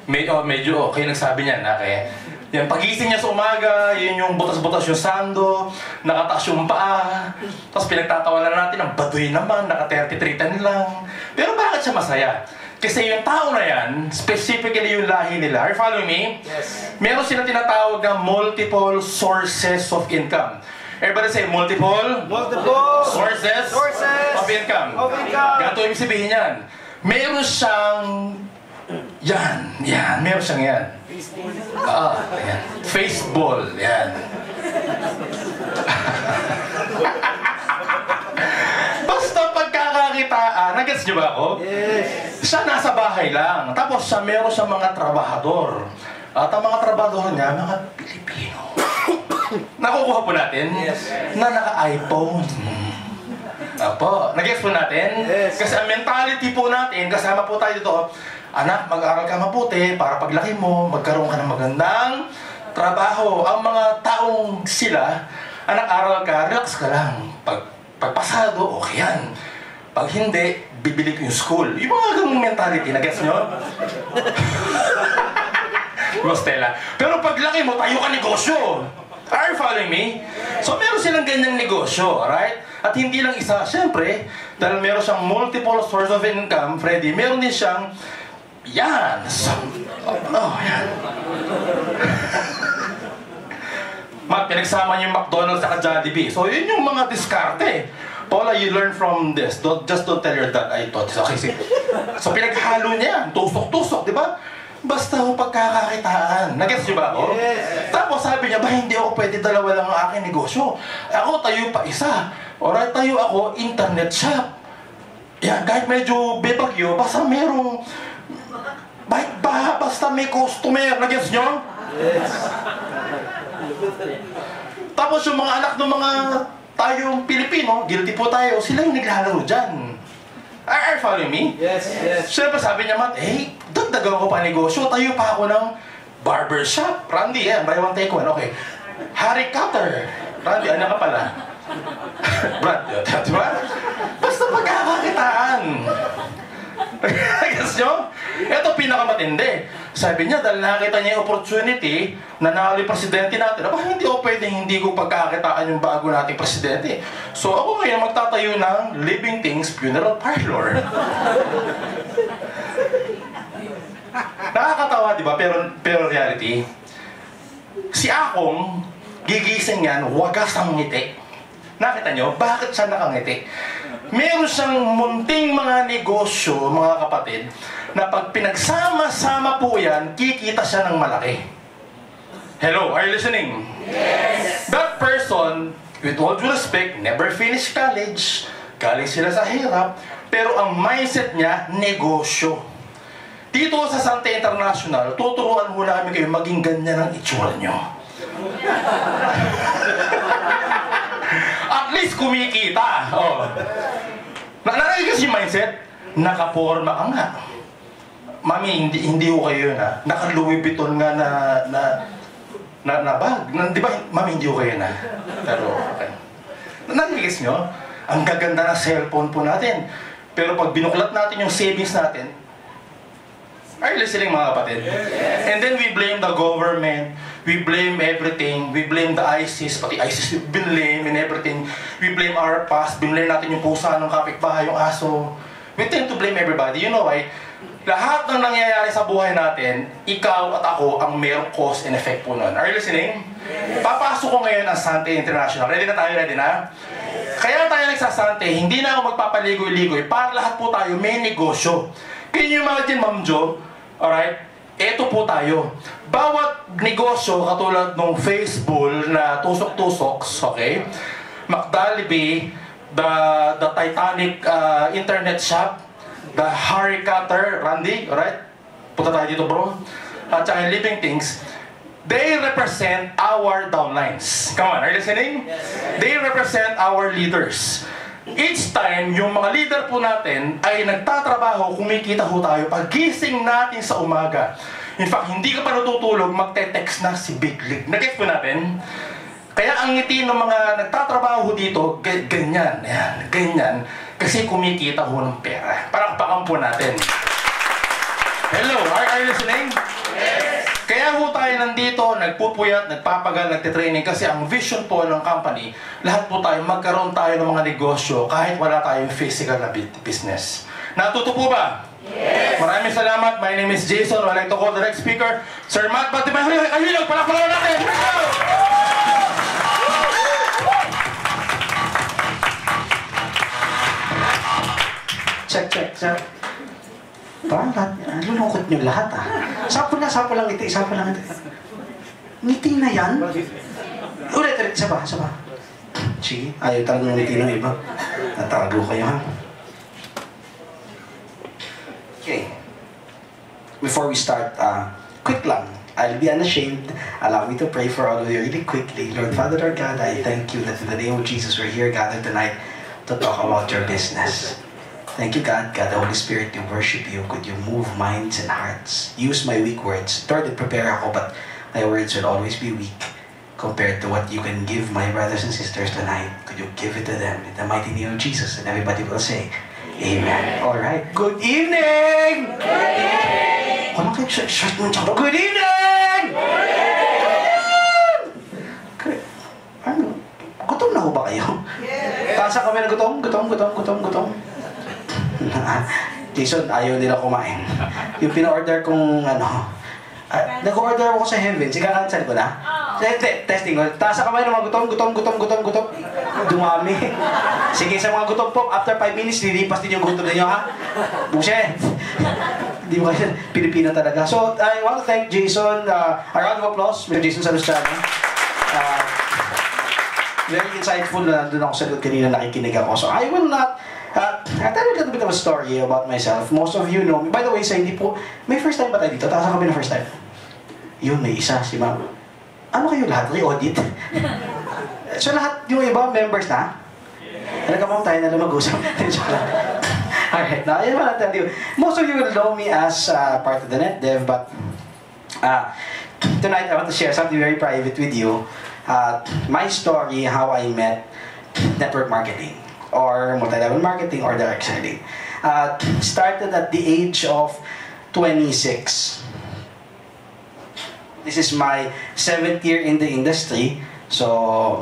Medyo, medyo okay nagsabi niya na kaya yan, pagising niya sa umaga, yun yung butas-butas yung sando, nakataas yung paa, tapos pinagtatawanan natin, ang baduy naman, naka-33 lang. Pero bakit siya masaya? Kasi yung tao na yan, specifically yung lahi nila, are you following me? Yes. Meron sila tinatawag na multiple sources of income. Everybody say multiple Multiple sources, Sources of income. of income. Ganito ibig sabihin yan. Meron siyang yan, yan, meron siyang yan. Ah, yan. Faceball, yan. Basta pagkakakitaan, nagets niyo ba ako? Yes. Siya nasa bahay lang. Tapos siya meron siyang mga trabahador. At ang mga trabahador niya, mga Pilipino. Nakukuha po natin Yes. na naka-iPhone. Apo, nag-gets po natin? Yes. Kasi ang mentality po natin, kasama po tayo dito, anak, mag-aral ka mabuti para paglaki mo, magkaroon ka ng magandang trabaho. Ang mga taong sila, anak, aral ka, relax ka lang. Pag, pagpasado, okay yan. Pag hindi, bibili ko yung school. Yung mga ganung mentality, nag-gets nyo? Mo, Stella. Pero paglaki mo, tayo ka negosyo. Are you following me? So meron silang ganyang negosyo, alright? At hindi lang isa, syempre, dahil meron siyang multiple source of income, Freddy, meron din siyang, yan, so, oh, yan. Mat, pinagsama niyo yung McDonald's at Jollibee. So yun yung mga diskarte. Paula, you learn from this. Don't, just don't tell your dad, I thought. Okay, sige. So pinaghalo niya, tusok-tusok, di ba? Basta ho pagkakakitaan. Nagets niyo ba ako? Yes. Tapos sabi niya, ba hindi ako pwede dalawa lang ang aking negosyo. Ako tayo pa isa. Alright, tayo ako internet shop. Yan, kahit medyo bebagyo, basta merong Bahit ba, basta may customer, nagets nyo? Yes. Tapos yung mga anak ng mga tayong Pilipino, guilty po tayo, sila yung naglalaro dyan. Are, are you following me? Yes. Yes. Siyempre sabi niya, Matt, eh, dagdagan ko pa negosyo, tayo pa ako ng barbershop. Randy, yan, buy one take one, okay. Harry Cutter. Randy, ano ka pala? Brad, di ba? Basta pagkakakitaan. Guess nyo? Ito pinakamatindi. Sabi niya, dahil nakita niya yung opportunity na nakali presidente natin, aba, hindi ako pwedeng hindi ko pagkakitaan yung bago nating presidente. So ako ngayon magtatayo ng Living Things Funeral Parlor. Nakakatawa, di ba? Pero, pero reality, si Akong, gigising yan, wagas ang ngiti. Nakita nyo, bakit siya nakangiti? Meron siyang munting mga negosyo, mga kapatid, na pag pinagsama-sama po yan, kikita siya ng malaki. Hello, are you listening? Yes! That person, with all due respect, never finished college, galing sila sa hirap, pero ang mindset niya, negosyo. Dito sa Santa International, tuturuan mo namin kayo maging ganyan ang itsura nyo. At least kumikita. Oh. Na Nalagay kasi yung mindset, nakaporma ka nga. Mami, hindi hindi ko kayo yun ha. Naka Louis Vuitton nga na na na, na bag. Na, di ba, mami, hindi ko kayo na. Pero, okay. Nalagay nyo? Ang gaganda ng cellphone po natin. Pero pag binuklat natin yung savings natin, Are you listening mga kapatid? And then we blame the government, we blame everything, we blame the ISIS, pati ISIS we blame and everything. We blame our past, blame natin yung pusa ng kapitbahay, yung aso. We tend to blame everybody. You know why? Lahat ng nangyayari sa buhay natin, ikaw at ako ang mayroong cause and effect po nun. Are you listening? Papasok ko ngayon ang Sante International. Ready na tayo? Ready na? Kaya tayo nagsasante, hindi na ako magpapaligoy-ligoy para lahat po tayo may negosyo. Can you imagine, Ma'am Jo? Alright? Ito po tayo. Bawat negosyo, katulad ng Facebook na tusok-tusok, okay? McDalibee, the, the Titanic uh, internet shop, the Harry Cutter, Randy, alright? Punta tayo dito, bro. At saka Living Things, they represent our downlines. Come on, are you listening? They represent our leaders. Each time, yung mga leader po natin ay nagtatrabaho, kumikita ho tayo pagising natin sa umaga. In fact, hindi ka pa natutulog, magte-text na si Big League. Nag-gets po natin? Kaya ang ngiti ng mga nagtatrabaho dito, ga- ganyan, yan, ganyan. Kasi kumikita ho ng pera. Palakpakan po natin. Hello, are, are you listening? Kaya ho tayo nandito, nagpupuyat, nagpapagal, nagtitraining kasi ang vision po ng company, lahat po tayo magkaroon tayo ng mga negosyo kahit wala tayong physical na business. Natuto po ba? Yes! Maraming salamat. My name is Jason. I'd like to call the next speaker, Sir Matt Batibay. Ayun, palakpakan natin! Check, check, check. Ah, lulungkot nyo lahat ah. Sapo na, sapo lang ngiti, sapo lang ngiti. Ngiti na yan? Ulit, ulit, isa pa, isa pa. Ayaw talagang ngiti ng iba. Natago kayo ha. Okay. Before we start, uh, quick lang. I'll be unashamed. Allow me to pray for all of you really quickly. Lord Father, Lord God, I thank you that in the name of Jesus, we're here gathered tonight to talk about your business. Thank you, God. God, the Holy Spirit, to worship you. Could you move minds and hearts? Use my weak words. Lord, prepare ako, but my words will always be weak compared to what you can give my brothers and sisters tonight. Could you give it to them in the mighty name of Jesus? And everybody will say, Amen. All right. Good evening! Good evening! Walang kayo, short, short mo tsaka. Good evening! Good Ano? Gutom na ho ba kayo? Yes! Tasa kami na gutom, gutom, gutom, gutom, gutom. Jason, ayaw nila kumain. Yung pina-order kong ano, ah, nag-order ako sa Heaven, sigakancel ko na. Te- testing ko. Taas sa kamay ng mga gutom, gutom, gutom, gutom, gutom. Dumami. Sige, sa mga gutom po, after 5 minutes, lilipas din yung gutom ninyo, ha? Buset! Di ba kasi Pilipino talaga. So, I want to thank Jason. Uh, a round of applause. Mr. Jason Salustrano. Uh, very insightful na nandun ako sa kanina nakikinig ako. So I will not, uh, I'll tell you a little bit of a story about myself. Most of you know me. By the way, sa hindi po, may first time ba tayo dito? Taas kami na first time. Yun, may isa, si ma'am. Ano kayo lahat? Re-audit? so lahat, yung iba, members na? Nagkamam tayo na lang mag-usap. Joke lang. Alright, now, yun I'll tell you. Most of you will know me as uh, part of the NetDev, but uh, tonight I want to share something very private with you. Uh, my story, how I met network marketing or multi-level marketing or direct selling. Uh, started at the age of 26. This is my seventh year in the industry. So,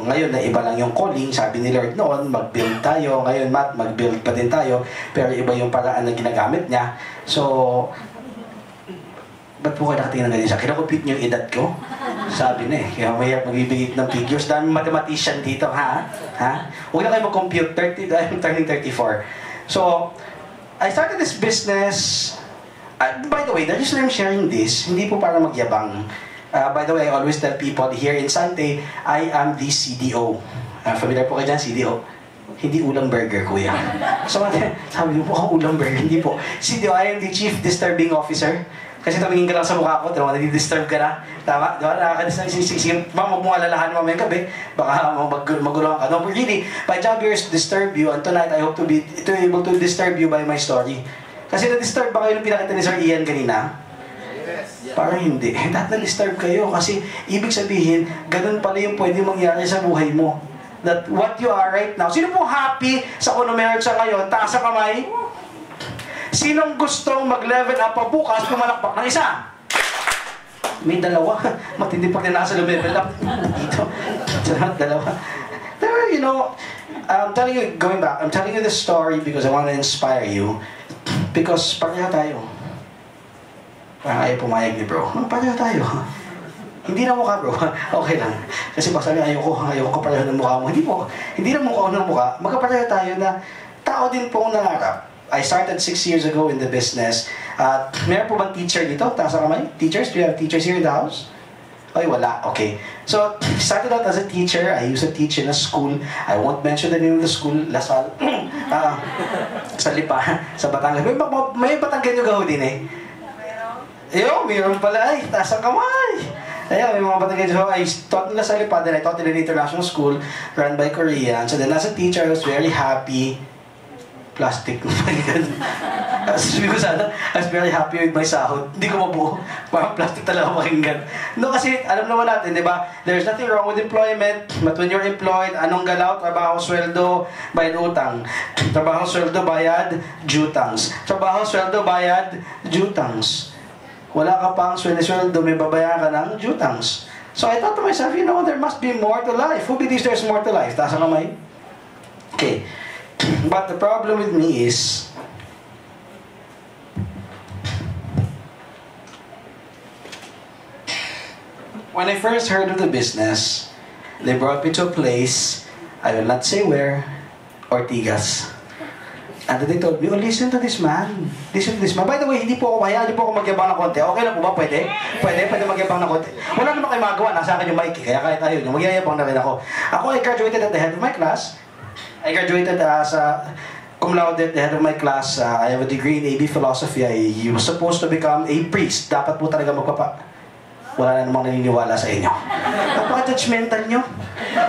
ngayon na iba lang yung calling, sabi ni Lord noon, mag-build tayo. Ngayon, Matt, mag-build pa din tayo. Pero iba yung paraan na ginagamit niya. So, ba't po kayo nakatingin ng ganyan siya? Kinakompute niyo yung edad ko? Sabi na eh. Kaya mahirap magbibigit ng figures. Dami mathematician dito, ha? Ha? Huwag na kayo mag-compute. 30, I'm turning 34. So, I started this business. Uh, by the way, the reason I'm sharing this, hindi po para magyabang. Uh, by the way, I always tell people here in Sante, I am the CDO. Uh, familiar po kayo dyan, CDO? Hindi ulam burger, kuya. So, sabi mo, mukhang ulam burger. Hindi po. CDO, I am the Chief Disturbing Officer. Kasi tumingin ka lang sa mukha ko, tinawa, nadi-disturb ka na. Tama? Di ba? Nakakadisturb. Sige, sige, ma'am, huwag mo alalahan mamayang gabi. Baka mag magulo ka. No, but really, my job here is to disturb you. And tonight, I hope to be to be able to disturb you by my story. Kasi na-disturb ba kayo nung pinakita ni Sir Ian kanina? Parang hindi. Dapat na-disturb kayo kasi ibig sabihin, ganun pala yung pwede mangyari sa buhay mo. That what you are right now. Sino po happy sa kung meron siya ngayon? Taas sa kamay. Sinong gustong mag-level up pa bukas, pumalakpak ng isa? May dalawa. Matindi pag nasa level up. Dito. dalawa. Pero, you know, I'm telling you, going back, I'm telling you this story because I want to inspire you. Because pareha tayo. Parang ayaw pumayag ni bro. No, pareho tayo. Hindi na mukha bro. Okay lang. Kasi baka sabi, ayoko, ayoko ka pareho ng mukha mo. Hindi mo, hindi na mukha ng mukha. Magkapareho tayo na tao din pong nangarap. I started six years ago in the business. At meron po bang teacher dito? Taas ang kamay? Teachers? Do you have teachers here in the house? Ay, wala. Okay. So, started out as a teacher. I used to teach in a school. I won't mention the name of the school. Lasal. Ah, sa Lipa. Sa Batangas. May, may, Batangan yung gaho din eh. Ayun, mayroon pala. Ay, taas ang kamay. Ayun, may mga Batangan so I taught nila sa Lipa. Then I taught in an international school run by Koreans. So then as a teacher, I was very happy. Plastic. Sabi ko sana, I was very happy with my sahod. Hindi ko mabuo. Parang plastic talaga makinggan. No, kasi alam naman natin, di ba? There's nothing wrong with employment. But when you're employed, anong galaw? Trabaho, sweldo, bayad utang. Trabaho, sweldo, bayad, jutangs. Trabaho, sweldo, bayad, jutangs. Wala ka pang sweldo, may babayaran ka ng jutangs. So I thought to myself, you know, there must be more to life. Who believes there's more to life? Taas ang kamay. Okay. But the problem with me is, when I first heard of the business, they brought me to a place, I will not say where, Ortigas. And they told me, oh, listen to this man. Listen to this man. By the way, hindi po ako kaya, hindi po ako magyabang ng konti. Okay lang po ba? Pwede? Pwede? Pwede magyabang ng konti? Wala naman kayo magawa. Nasa akin yung mic. eh. Kaya kahit tayo, magyayabang na rin ako. Ako, I graduated at the head of my class. I graduated as a cum laude at the head of my class. Uh, I have a degree in AB philosophy. I was supposed to become a priest. Dapat po talaga magpapa... Wala na namang naniniwala sa inyo. Napaka-judgmental nyo.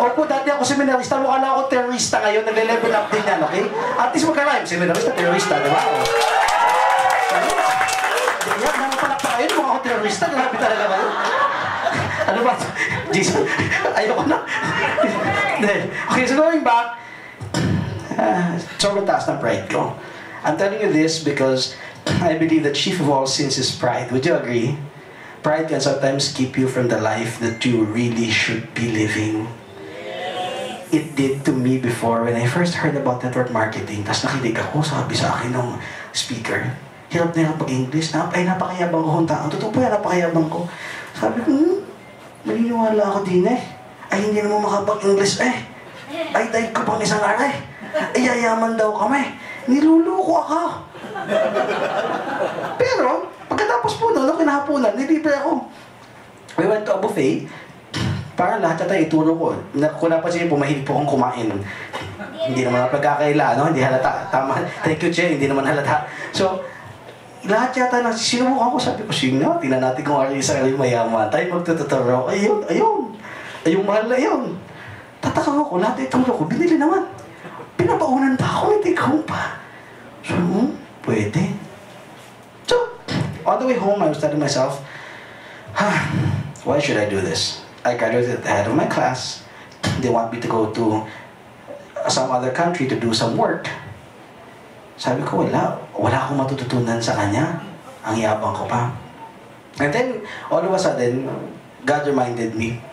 Opo, dati ako seminarista. Mukha na ako terrorista ngayon. Nagle-level up din yan, okay? At least magka-rhyme. Seminarista, terrorista, di ba? Naman pala pa kayo. Mukha ako terrorista. Grabe talaga kayo. Ano ba? Jesus, ayoko na. Okay, so going back, uh, sobrang taas ng pride ko. I'm telling you this because I believe the chief of all sins is pride. Would you agree? Pride can sometimes keep you from the life that you really should be living. It did to me before when I first heard about network marketing. Tapos nakinig ako, sabi sa akin ng speaker, hirap na hirap mag-English. Nap ay, napakayabang ko kung taon. Totoo po yan, napakayabang ko. Sabi ko, hmm, maniniwala ako din eh. Ay, hindi naman makapag-English eh. Ay, dahil ko pang isang araw eh. Ay, yayaman daw kami. Niluluko ako. Pero, pagkatapos po noon, nung kinahaponan, nilibre ako. We went to a buffet. Para lahat yata ituro ko. Na, kung napansin niyo po, mahilig po akong kumain. Hindi naman ako pagkakaila, no? Hindi halata. Tama. Thank you, Che. Hindi naman halata. So, lahat yata na sinubukan ko, sabi ko, sige na, tingnan natin kung ano yung sarili mayaman. Tayo magtututuro. Ayun, ayun. Ayun, mahal na yun. Tataka ko, lahat ituro ko, binili naman. Pinapaunan pa ako, hindi ko pa. So, hmm, pwede. So, on the way home, I was telling myself, ah, why should I do this? I graduated at the head of my class. They want me to go to some other country to do some work. Sabi ko, wala. Wala akong matututunan sa kanya. Ang yabang ko pa. And then, all of a sudden, God reminded me.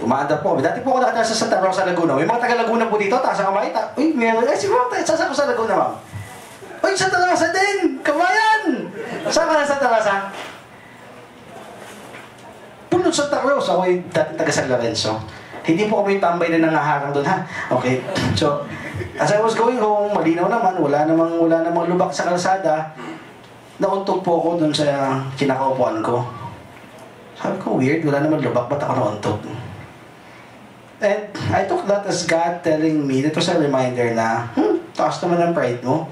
Umaanda po. Dati po ako nakatira sa Santa Rosa, Laguna. May mga taga Laguna po dito. Taas ang kamay. Ta Uy, meron. Eh, siguro tayo. Ako sa Laguna, ma'am? Uy, Santa Rosa din! Kamayan! Saan ka na Santa Rosa? Punod Santa Rosa. Ako yung dati taga San Lorenzo. Hindi po kami tambay na nangaharang doon, ha? Okay. So, as I was going home, malinaw naman, wala namang, wala namang lubak sa kalsada. Nauntog po ako doon sa kinakaupuan ko. Sabi ko, weird, wala naman lubak, ba't ako nauntog? And I took that as God telling me, that was a reminder na, hmm, taas naman ang pride mo.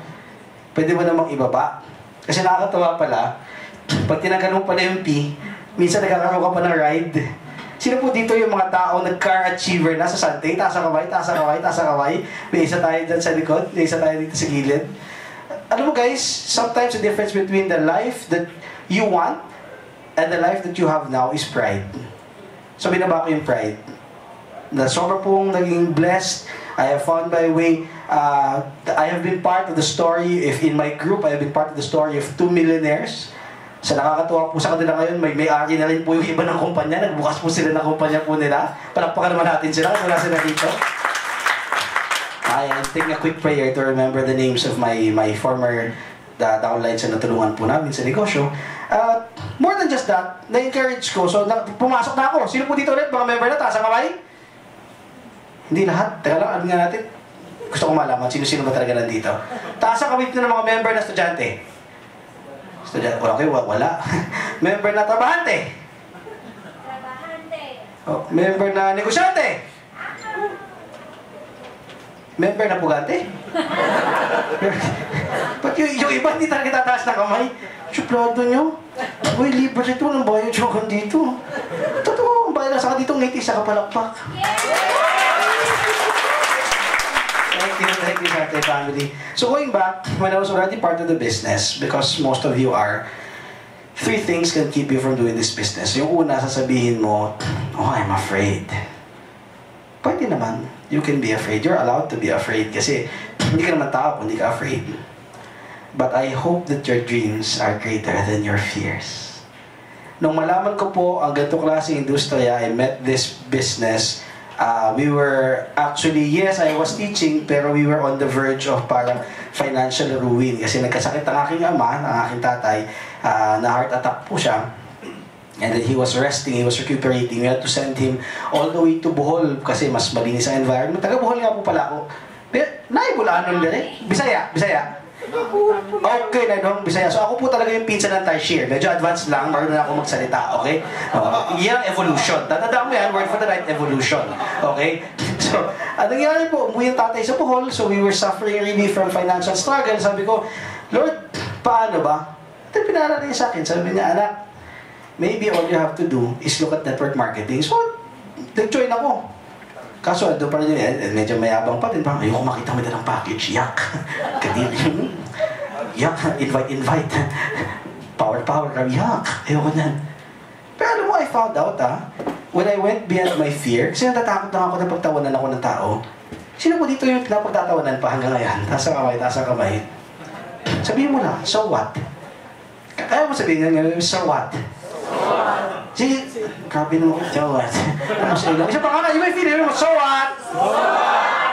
Pwede mo namang ibaba. Kasi nakakatawa pala, pag tinagal mo pala yung P, minsan nagkakaroon ka pa ng ride. Sino po dito yung mga tao nag-car achiever na sa Sunday? Taas ang kamay, taas ang kamay. May isa tayo dyan sa likod, may isa tayo dito sa gilid. Alam mo guys, sometimes the difference between the life that you want and the life that you have now is pride. So binaba ko yung pride. Na sobra pong naging blessed I have found my way. Uh, I have been part of the story, if in my group, I have been part of the story of two millionaires. Sa nakakatuwa po sa kanila ngayon, may may-ari na rin po yung iba ng kumpanya. Nagbukas po sila ng kumpanya po nila. Palakpakan naman natin sila. Wala sila dito. I am taking a quick prayer to remember the names of my my former the downlines na natulungan po namin sa negosyo. Uh, more than just that, na-encourage ko. So, na, pumasok na ako. Sino po dito ulit? Mga member na, taas ang kamay? Hindi lahat. Teka lang, ano nga natin? Gusto ko malaman sino-sino ba talaga nandito. Taas ang kamay ng mga member na estudyante. Estudyante, wala kayo, wala. member na trabahante. Trabahante. Oh, member na negosyante. Member na pugante. Ba't yung, yung iba hindi talaga tataas ng kamay? Suplado nyo. Uy, libre ito ng bayo joke dito. Totoo, ang bayan na sa dito, ngiti sa kapalakpak. Thank you, thank you, Sante family. So going back, when I was already part of the business, because most of you are, three things can keep you from doing this business. Yung una, sasabihin mo, oh, I'm afraid. Pwede naman. You can be afraid. You're allowed to be afraid kasi hindi ka naman tao kung hindi ka afraid. But I hope that your dreams are greater than your fears. Nung malaman ko po ang ganito klase industriya, I met this business. Uh, we were actually, yes, I was teaching, pero we were on the verge of parang financial ruin. Kasi nagkasakit ang aking ama, ang aking tatay, uh, na heart attack po siya. And then he was resting, he was recuperating. We had to send him all the way to Bohol kasi mas malinis ang environment. Taga Bohol nga po pala ako. Pero, naibulaan nun dire. Bisaya, Bisaya. Okay, na nung Bisaya. So ako po talaga yung pinsan ng Tarsier. Medyo advanced lang, marunong na ako magsalita, okay? Uh, yan ang evolution. Tatandaan mo yan, word for the night, evolution. Okay? So, ang nangyari po, umuwi yung tatay sa Bohol, so we were suffering really from financial struggle. Sabi ko, Lord, paano ba? Ito pinara niya sa akin. Sabi niya, anak, maybe all you have to do is look at network marketing. So, nag-join ako. Kaso, doon pa rin yun, eh, medyo mayabang pa din. Parang, ayoko makita mo ng package. Yak. Kadiri. Yak. Invite, invite. Power, power. Yak. Ayoko niyan. Pero alam mo, I found out, ah, when I went beyond my fear, kasi natatakot lang ako na pagtawanan ako ng tao, sino po dito yung napagtatawanan pa hanggang ngayon? Taas ang kamay, taas ang kamay. Sabihin mo na, so what? Kaya mo sabihin nga, so what? Sige, grabe naman ko. So what? Ano sa ilo? Isa pa nga, yung may feeling mo, so what?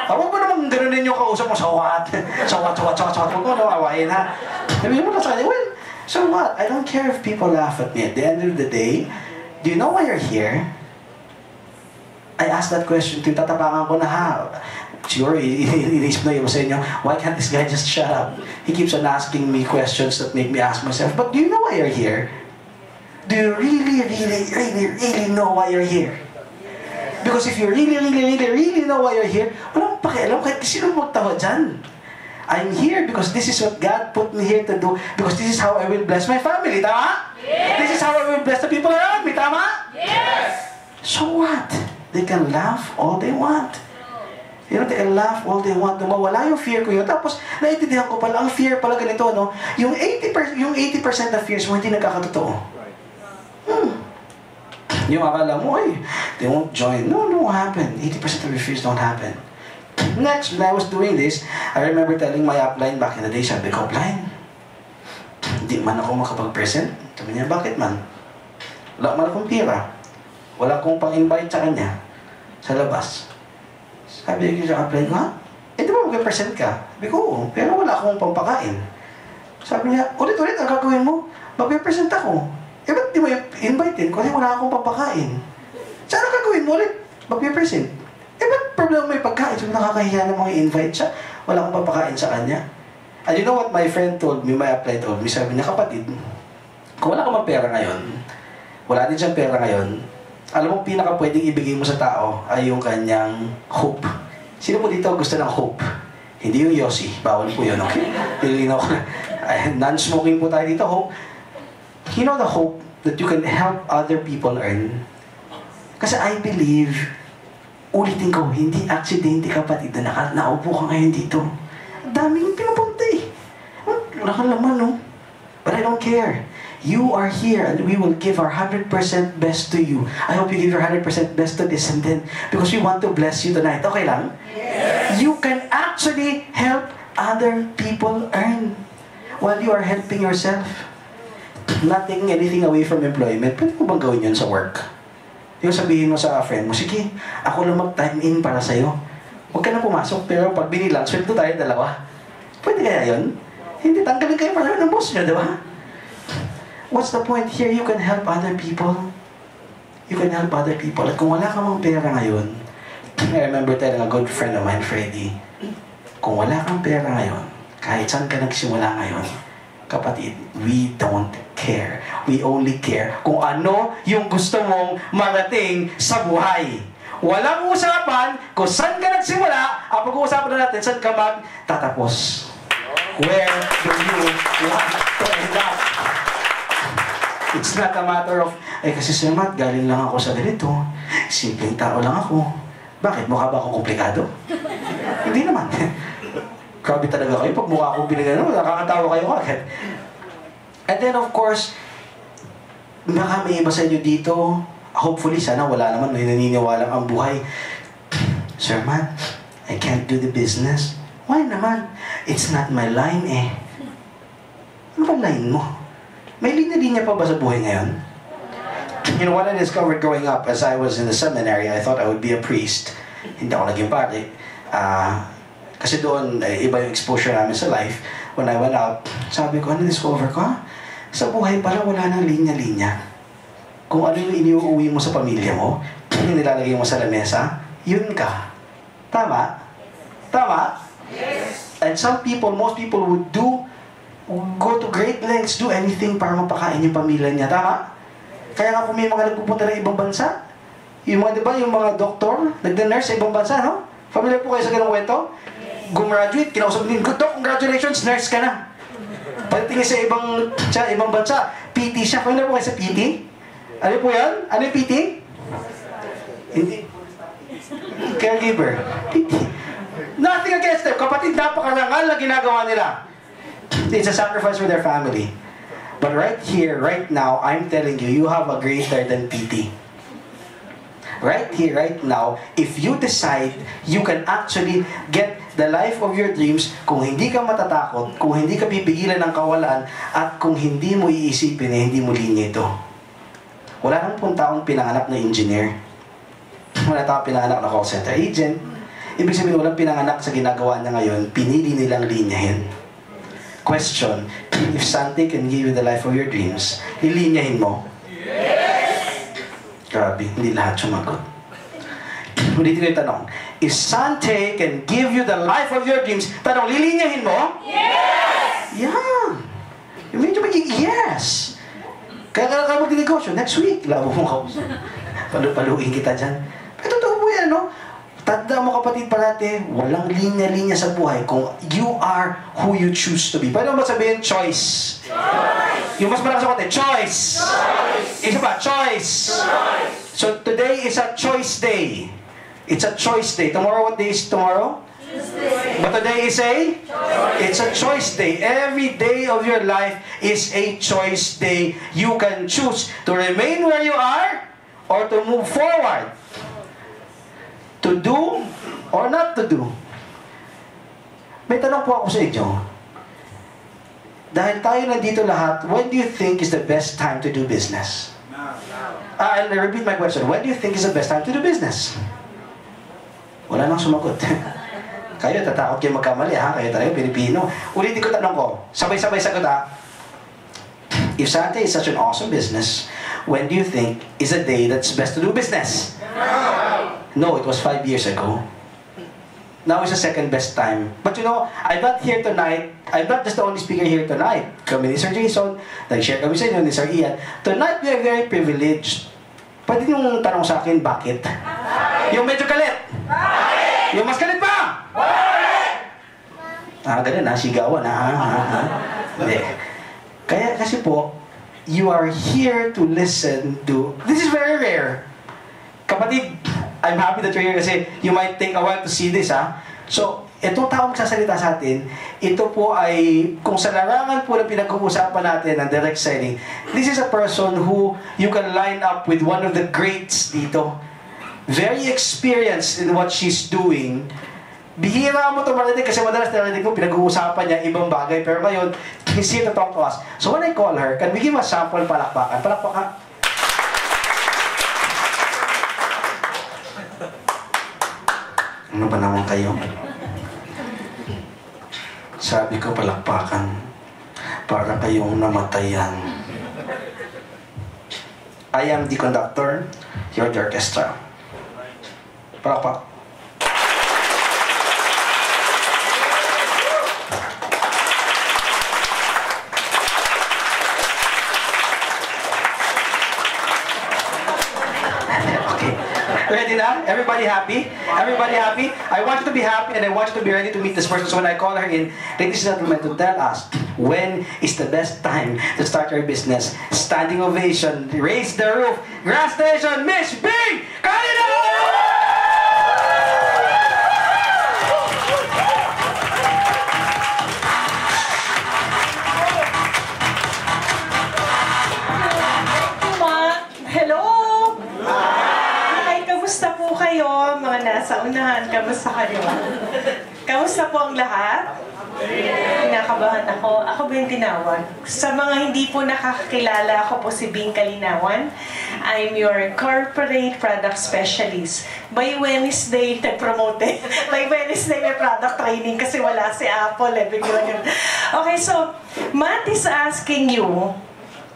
Ah, Huwag mo naman ganunin yung kausap mo, so what? So what, so what, so what, so what? Huwag mo naman awayin, ha? Sabihin mo na sa well, so what? I don't care if people laugh at me. At the end of the day, do you know why you're here? I asked that question to tatapakan ko na ha. Siguro, i- i- inisip na yun sa inyo, why can't this guy just shut up? He keeps on asking me questions that make me ask myself, but do you know why you're here? Do you really, really, really, really know why you're here? Because if you really, really, really, really know why you're here, walang pakialam kahit sino magtawa dyan. I'm here because this is what God put me here to do because this is how I will bless my family. Tama? This is how I will bless the people around me. Tama? So what? They can laugh all they want. You know, they can laugh all they want. Nung mawala yung fear ko yun. Tapos, naiintindihan ko pala, ang fear pala ganito, no? Yung 80%, yung 80% of fears mo, hindi nagkakatotoo. Hmm. Yung akala mo, ay, they won't join. No, no, happen. 80% of fears don't happen. Next, when I was doing this, I remember telling my upline back in the day, sabi ko, upline, hindi man ako makapag-present. Sabi niya, bakit man? Wala man akong pira. Wala akong pang-invite sa kanya sa labas. Sabi ko sa upline ha? Eh, di ba mag-present ka? Sabi ko, pero wala akong pampakain. Sabi niya, ulit-ulit ang gagawin mo. Mag-present ako. Eh, ba't di mo invite Kasi wala akong pampakain. Saan ang gagawin mo ulit? Mag-present. Eh, ba't problema may pagkain? So, nakakahiya ng mga invite siya. Wala akong papakain sa kanya. And you know what my friend told me, my apply told me, sabi niya, kapatid, kung wala ka mang pera ngayon, wala din siyang pera ngayon, alam mo, pinaka pwedeng ibigay mo sa tao ay yung kanyang hope. Sino po dito gusto ng hope? Hindi yung Yossi. Bawal po yun, okay? Tilinaw ko. Non-smoking po tayo dito, hope. You know the hope that you can help other people earn? Kasi I believe, ulitin ko, hindi aksidente kapatid na naka, naupo ka ngayon dito. Ang daming pinapunta eh. Wala kang laman, no? But I don't care. You are here and we will give our 100% best to you. I hope you give your 100% best to this and then because we want to bless you tonight. Okay lang? You can actually help other people earn while you are helping yourself. Not taking anything away from employment. Pwede mo bang gawin yun sa work? Yung sabihin mo sa friend mo, sige, ako lang mag-time in para sa'yo. Huwag ka na pumasok, pero pag binilang, sweldo tayo dalawa. Pwede kaya yun? Hindi, tanggalin kayo para ng boss nyo, di ba? What's the point here? You can help other people. You can help other people. At kung wala ka mang pera ngayon, I remember telling a good friend of mine, Freddie, kung wala kang pera ngayon, kahit saan ka nagsimula ngayon, kapatid, we don't care. We only care kung ano yung gusto mong marating sa buhay. Walang usapan kung saan ka nagsimula, ang pag-uusapan na natin, saan ka magtatapos. Where do you want to end up? It's not a matter of, eh kasi Sir Matt, galing lang ako sa ganito. Simpleng tao lang ako. Bakit? Mukha ba akong komplikado? Hindi naman. Grabe talaga kayo. Pag mukha akong binigyan, nakakatawa kayo agad. And then of course, baka may iba sa inyo dito, hopefully sana wala naman may naniniwala ang buhay. Sir Matt, I can't do the business. Why naman? It's not my line eh. Ano ba line mo? May linya-linya pa ba sa buhay ngayon? You know, what I discovered growing up as I was in the seminary, I thought I would be a priest. Hindi ako naging pare. Ah, kasi doon, eh, iba yung exposure namin sa life. When I went out, sabi ko, ano discover ko? ah? Sa buhay pala wala nang linya-linya. Kung ano yung iniuuwi mo sa pamilya mo, yung nilalagay mo sa lamesa, yun ka. Tama? Tama? And some people, most people would do, go to great lengths, do anything para mapakain yung pamilya niya. Tama? Kaya nga po may mga nagpupunta ng ibang bansa. Yung mga, di ba, yung mga doktor, nagda-nurse sa ibang bansa, no? Familiar po kayo sa ganung kwento? Gumraduate, kinausap din, good doc, congratulations, nurse ka na. Pagtingin sa ibang, sa ibang bansa, PT siya. Familiar po kayo sa PT? Ano po yan? Ano yung PT? Hindi. Caregiver. PT. Nothing against them. Kapatid, napakarangal na ginagawa nila. It's a sacrifice for their family. But right here, right now, I'm telling you, you have a greater than PT. Right here, right now, if you decide, you can actually get the life of your dreams kung hindi ka matatakot, kung hindi ka pipigilan ng kawalan, at kung hindi mo iisipin na hindi mo linya ito. Wala nang pong taong pinanganak na engineer. Wala taong pinanganak na call center agent. Ibig sabihin, walang pinanganak sa ginagawa niya ngayon, pinili nilang linyahin. Question, if Sante can give you the life of your dreams, lilinyahin mo? Grabe, hindi lahat sumagot. Ulitin ko yung tanong. If Sante can give you the life of your dreams, tanong, lilinyahin mo? Yes! Yeah. Yung medyo maging yes. Kaya ka ka magdinegosyo, next week, labo mo ka. Palu-paluin kita dyan. Pero totoo po yan, no? Tanda mo kapatid parati, walang linya-linya sa buhay kung you are who you choose to be. Pwede mo ba sabihin choice? Choice! Yung mas malakas ako konti, choice! Choice! Isa pa, choice! Choice! So today is a choice day. It's a choice day. Tomorrow, what day is tomorrow? Tuesday. But today is a? Choice. It's a choice day. Every day of your life is a choice day. You can choose to remain where you are or to move forward to do or not to do. May tanong po ako sa inyo. Dahil tayo nandito lahat, when do you think is the best time to do business? Ah, I'll repeat my question. When do you think is the best time to do business? Wala nang sumagot. kayo, tatakot kayo magkamali ha? Kayo talaga, Pilipino. Ulitin ko tanong ko. Sabay-sabay sagot ha? If Sante is such an awesome business, when do you think is a day that's best to do business? No, it was five years ago. Now is the second best time. But you know, I'm not here tonight. I'm not just the only speaker here tonight. Kami ni Sir Jason, nag-share kami sa inyo ni Sir Ian. Tonight, we are very privileged. Pwede niyong tanong sa akin, bakit? Yung medyo galit? Yung mas galit pa? Ah, ganun na, sigawan na. Ha, ha, ha. Hindi. Kaya kasi po, you are here to listen to... This is very rare. Kapatid, I'm happy that you're here kasi you might take a while to see this, ha? So, itong tao magsasalita sa atin, ito po ay, kung sa larangan po na pinag-uusapan natin ng direct selling, this is a person who you can line up with one of the greats dito. Very experienced in what she's doing. Bihira mo ito marinig kasi madalas narinig ko pinag-uusapan niya ibang bagay. Pero ngayon, he's here to talk to us. So when I call her, can we give a sample palakpakan? Palakpakan. Ano ba naman kayo? Sabi ko palakpakan para kayong namatayan. I am the conductor, you're the orchestra. Palakpak. Everybody happy? Everybody happy? I want you to be happy and I want you to be ready to meet this person. So when I call her in, ladies and gentlemen, to tell us when is the best time to start your business. Standing ovation, raise the roof, grass station, Miss Bing! Kanina! Po kayo? Mga nasa unahan, kamusta kayo? Kamusta po ang lahat? Kinakabahan ako. Ako ba yung tinawag? Sa mga hindi po nakakakilala, ako po si Bing Kalinawan. I'm your corporate product specialist. By Wednesday, nag-promote. By Wednesday, may product training kasi wala si Apple eh. Bigla yun. Okay, so, Matt is asking you,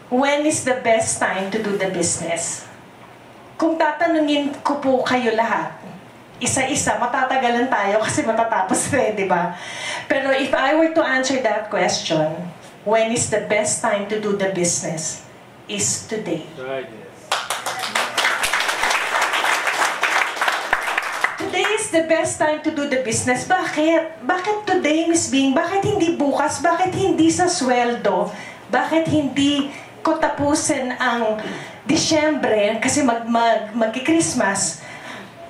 when is the best time to do the business? Kung tatanungin ko po kayo lahat, isa-isa, matatagalan tayo kasi matatapos na eh, di ba? Pero if I were to answer that question, when is the best time to do the business? Is today. Today is the best time to do the business. Bakit? Bakit today, Miss Bing? Bakit hindi bukas? Bakit hindi sa sweldo? Bakit hindi ko tapusin ang Disyembre kasi mag, mag, magki-Christmas?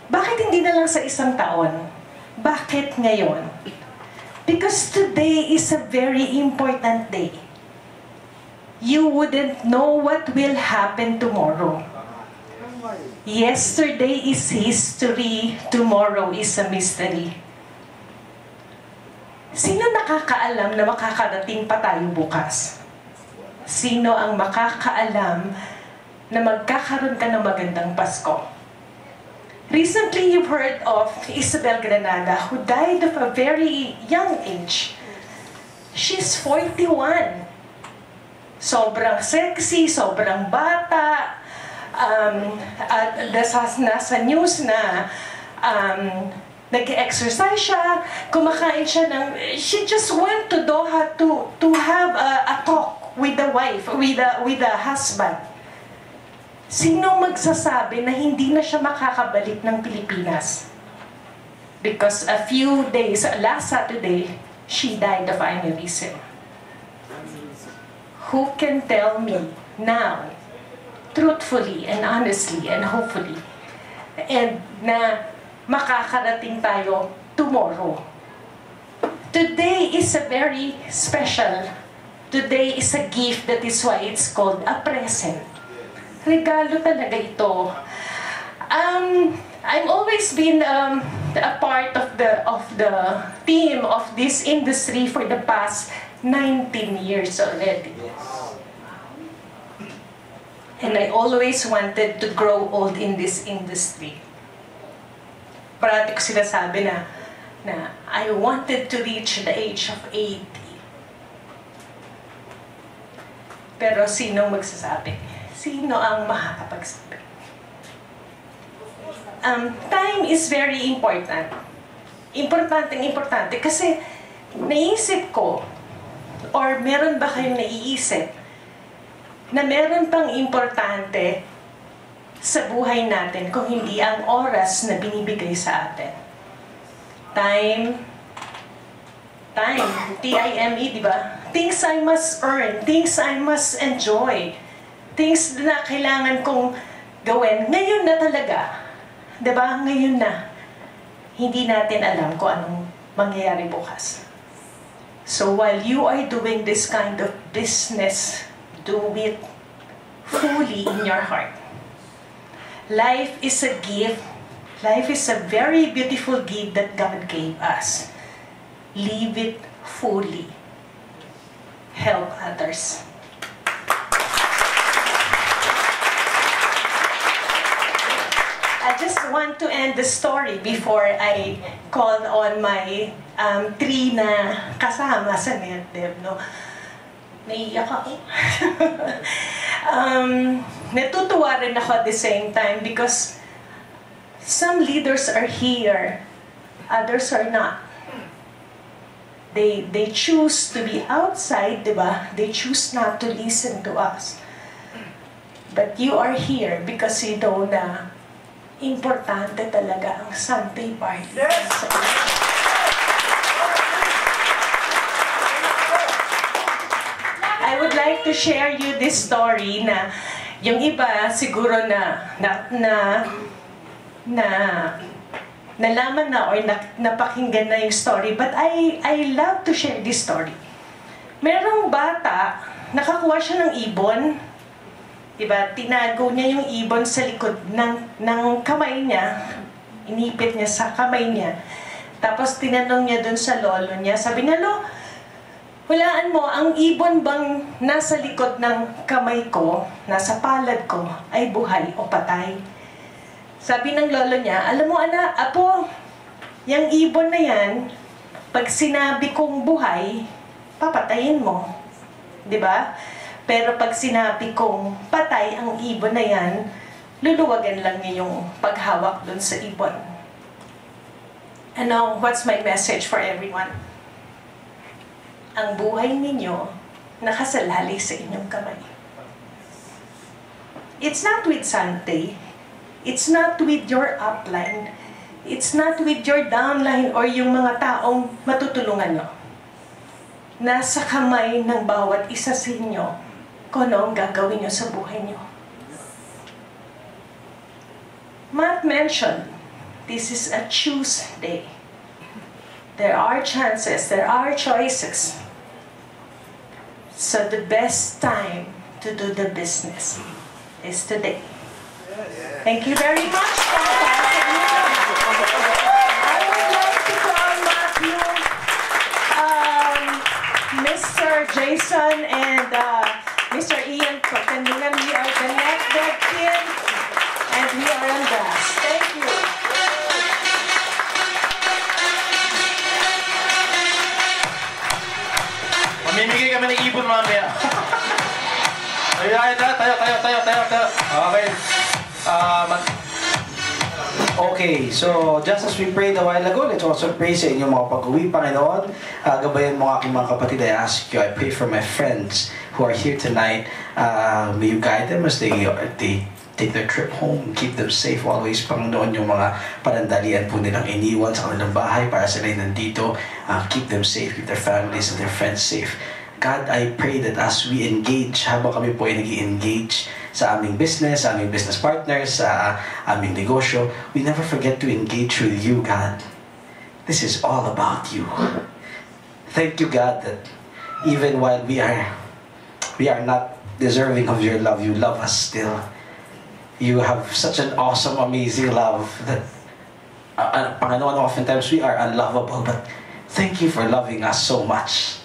Bakit hindi na lang sa isang taon? Bakit ngayon? Because today is a very important day. You wouldn't know what will happen tomorrow. Yesterday is history, tomorrow is a mystery. Sino nakakaalam na makakarating pa tayo bukas? Sino ang makakaalam na magkakaroon ka ng magandang Pasko? Recently, you've heard of Isabel Granada who died of a very young age. She's 41. Sobrang sexy, sobrang bata. Um, at nasa, nasa news na um, nag-exercise siya, kumakain siya ng... She just went to Doha to, to have a, a talk with the wife, with the, with the husband. Sino magsasabi na hindi na siya makakabalik ng Pilipinas? Because a few days, last Saturday, she died of aneurysm. Who can tell me now, truthfully and honestly and hopefully, and na makakarating tayo tomorrow? Today is a very special, today is a gift that is why it's called a present regalo talaga ito. Um, I've always been um, a part of the of the team of this industry for the past 19 years already. And I always wanted to grow old in this industry. Parati ko sinasabi na, na I wanted to reach the age of 80. Pero sino magsasabi? Sino ang makakapagsabi? Um, time is very important. Importante, importante. Kasi naisip ko, or meron ba kayong naiisip, na meron pang importante sa buhay natin kung hindi ang oras na binibigay sa atin. Time, time, T-I-M-E, di ba? Things I must earn, things I must enjoy, things na kailangan kong gawin. Ngayon na talaga. ba? Ngayon na. hindi natin alam kung anong mangyayari bukas. So while you are doing this kind of business, do it fully in your heart. Life is a gift. Life is a very beautiful gift that God gave us. Live it fully. Help others. I just want to end the story before I call on my um, three na kasama sa NetDev, no? Naiiyak ako. um, natutuwa rin ako at the same time because some leaders are here, others are not. They, they choose to be outside, di ba? They choose not to listen to us. But you are here because you know na importante talaga ang Sunday party. Yes! I would like to share you this story na yung iba siguro na na na na nalaman na or na, napakinggan na yung story but I I love to share this story. Merong bata, nakakuha siya ng ibon. 'Di ba? Tinago niya yung ibon sa likod ng ng kamay niya. Inipit niya sa kamay niya. Tapos tinanong niya dun sa lolo niya, sabi niya, "Lo, Hulaan mo, ang ibon bang nasa likod ng kamay ko, nasa palad ko, ay buhay o patay? Sabi ng lolo niya, alam mo anak, apo, yung ibon na yan, pag sinabi kong buhay, papatayin mo. ba? Pero pag sinabi kong patay ang ibon na yan, luluwagan lang niya paghawak dun sa ibon. Ano, what's my message for everyone? ang buhay ninyo nakasalalay sa inyong kamay. It's not with Sante. It's not with your upline. It's not with your downline or yung mga taong matutulungan nyo. Nasa kamay ng bawat isa sa inyo kung ano ang gagawin nyo sa buhay nyo. Matt mentioned, this is a choose day. There are chances, there are choices. So the best time to do the business is today. Thank you very much. I would like to Matthew, um, Mr. Jason, and uh, Mr. Ian Kotandunan. We are dead team, and we are on gas. Thank you. Mamimigay kami ng ibon mamaya. Tayo, tayo, tayo, tayo, tayo, tayo. Okay. Mag... Okay, so just as we prayed a while ago, let's also pray sa inyong mga pag-uwi, Panginoon. Uh, gabayan mo aking mga kapatid. I ask you, I pray for my friends who are here tonight. Uh, may you guide them as they, they take their trip home. Keep them safe always, Panginoon. Yung mga panandalian po nilang iniwan sa kanilang bahay para sila nandito. Uh, keep them safe, keep their families and their friends safe. God, I pray that as we engage, habang kami po ay nag engage sa aming business, sa aming business partners, sa aming negosyo, we never forget to engage with you, God. This is all about you. Thank you, God, that even while we are we are not deserving of your love, you love us still. You have such an awesome, amazing love that, uh, uh, Panginoon, oftentimes we are unlovable, but thank you for loving us so much.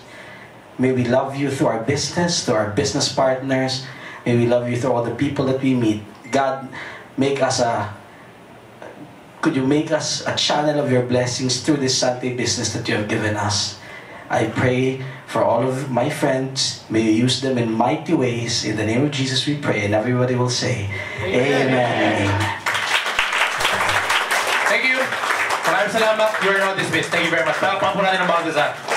May we love you through our business, through our business partners. May we love you through all the people that we meet. God, make us a could you make us a channel of your blessings through this Sunday business that you have given us? I pray for all of my friends. May you use them in mighty ways. In the name of Jesus we pray. And everybody will say, Amen. Amen. Thank you. Maraming salamat. You are now dismissed. Thank you very much. Palakpan po natin ang bawat isa.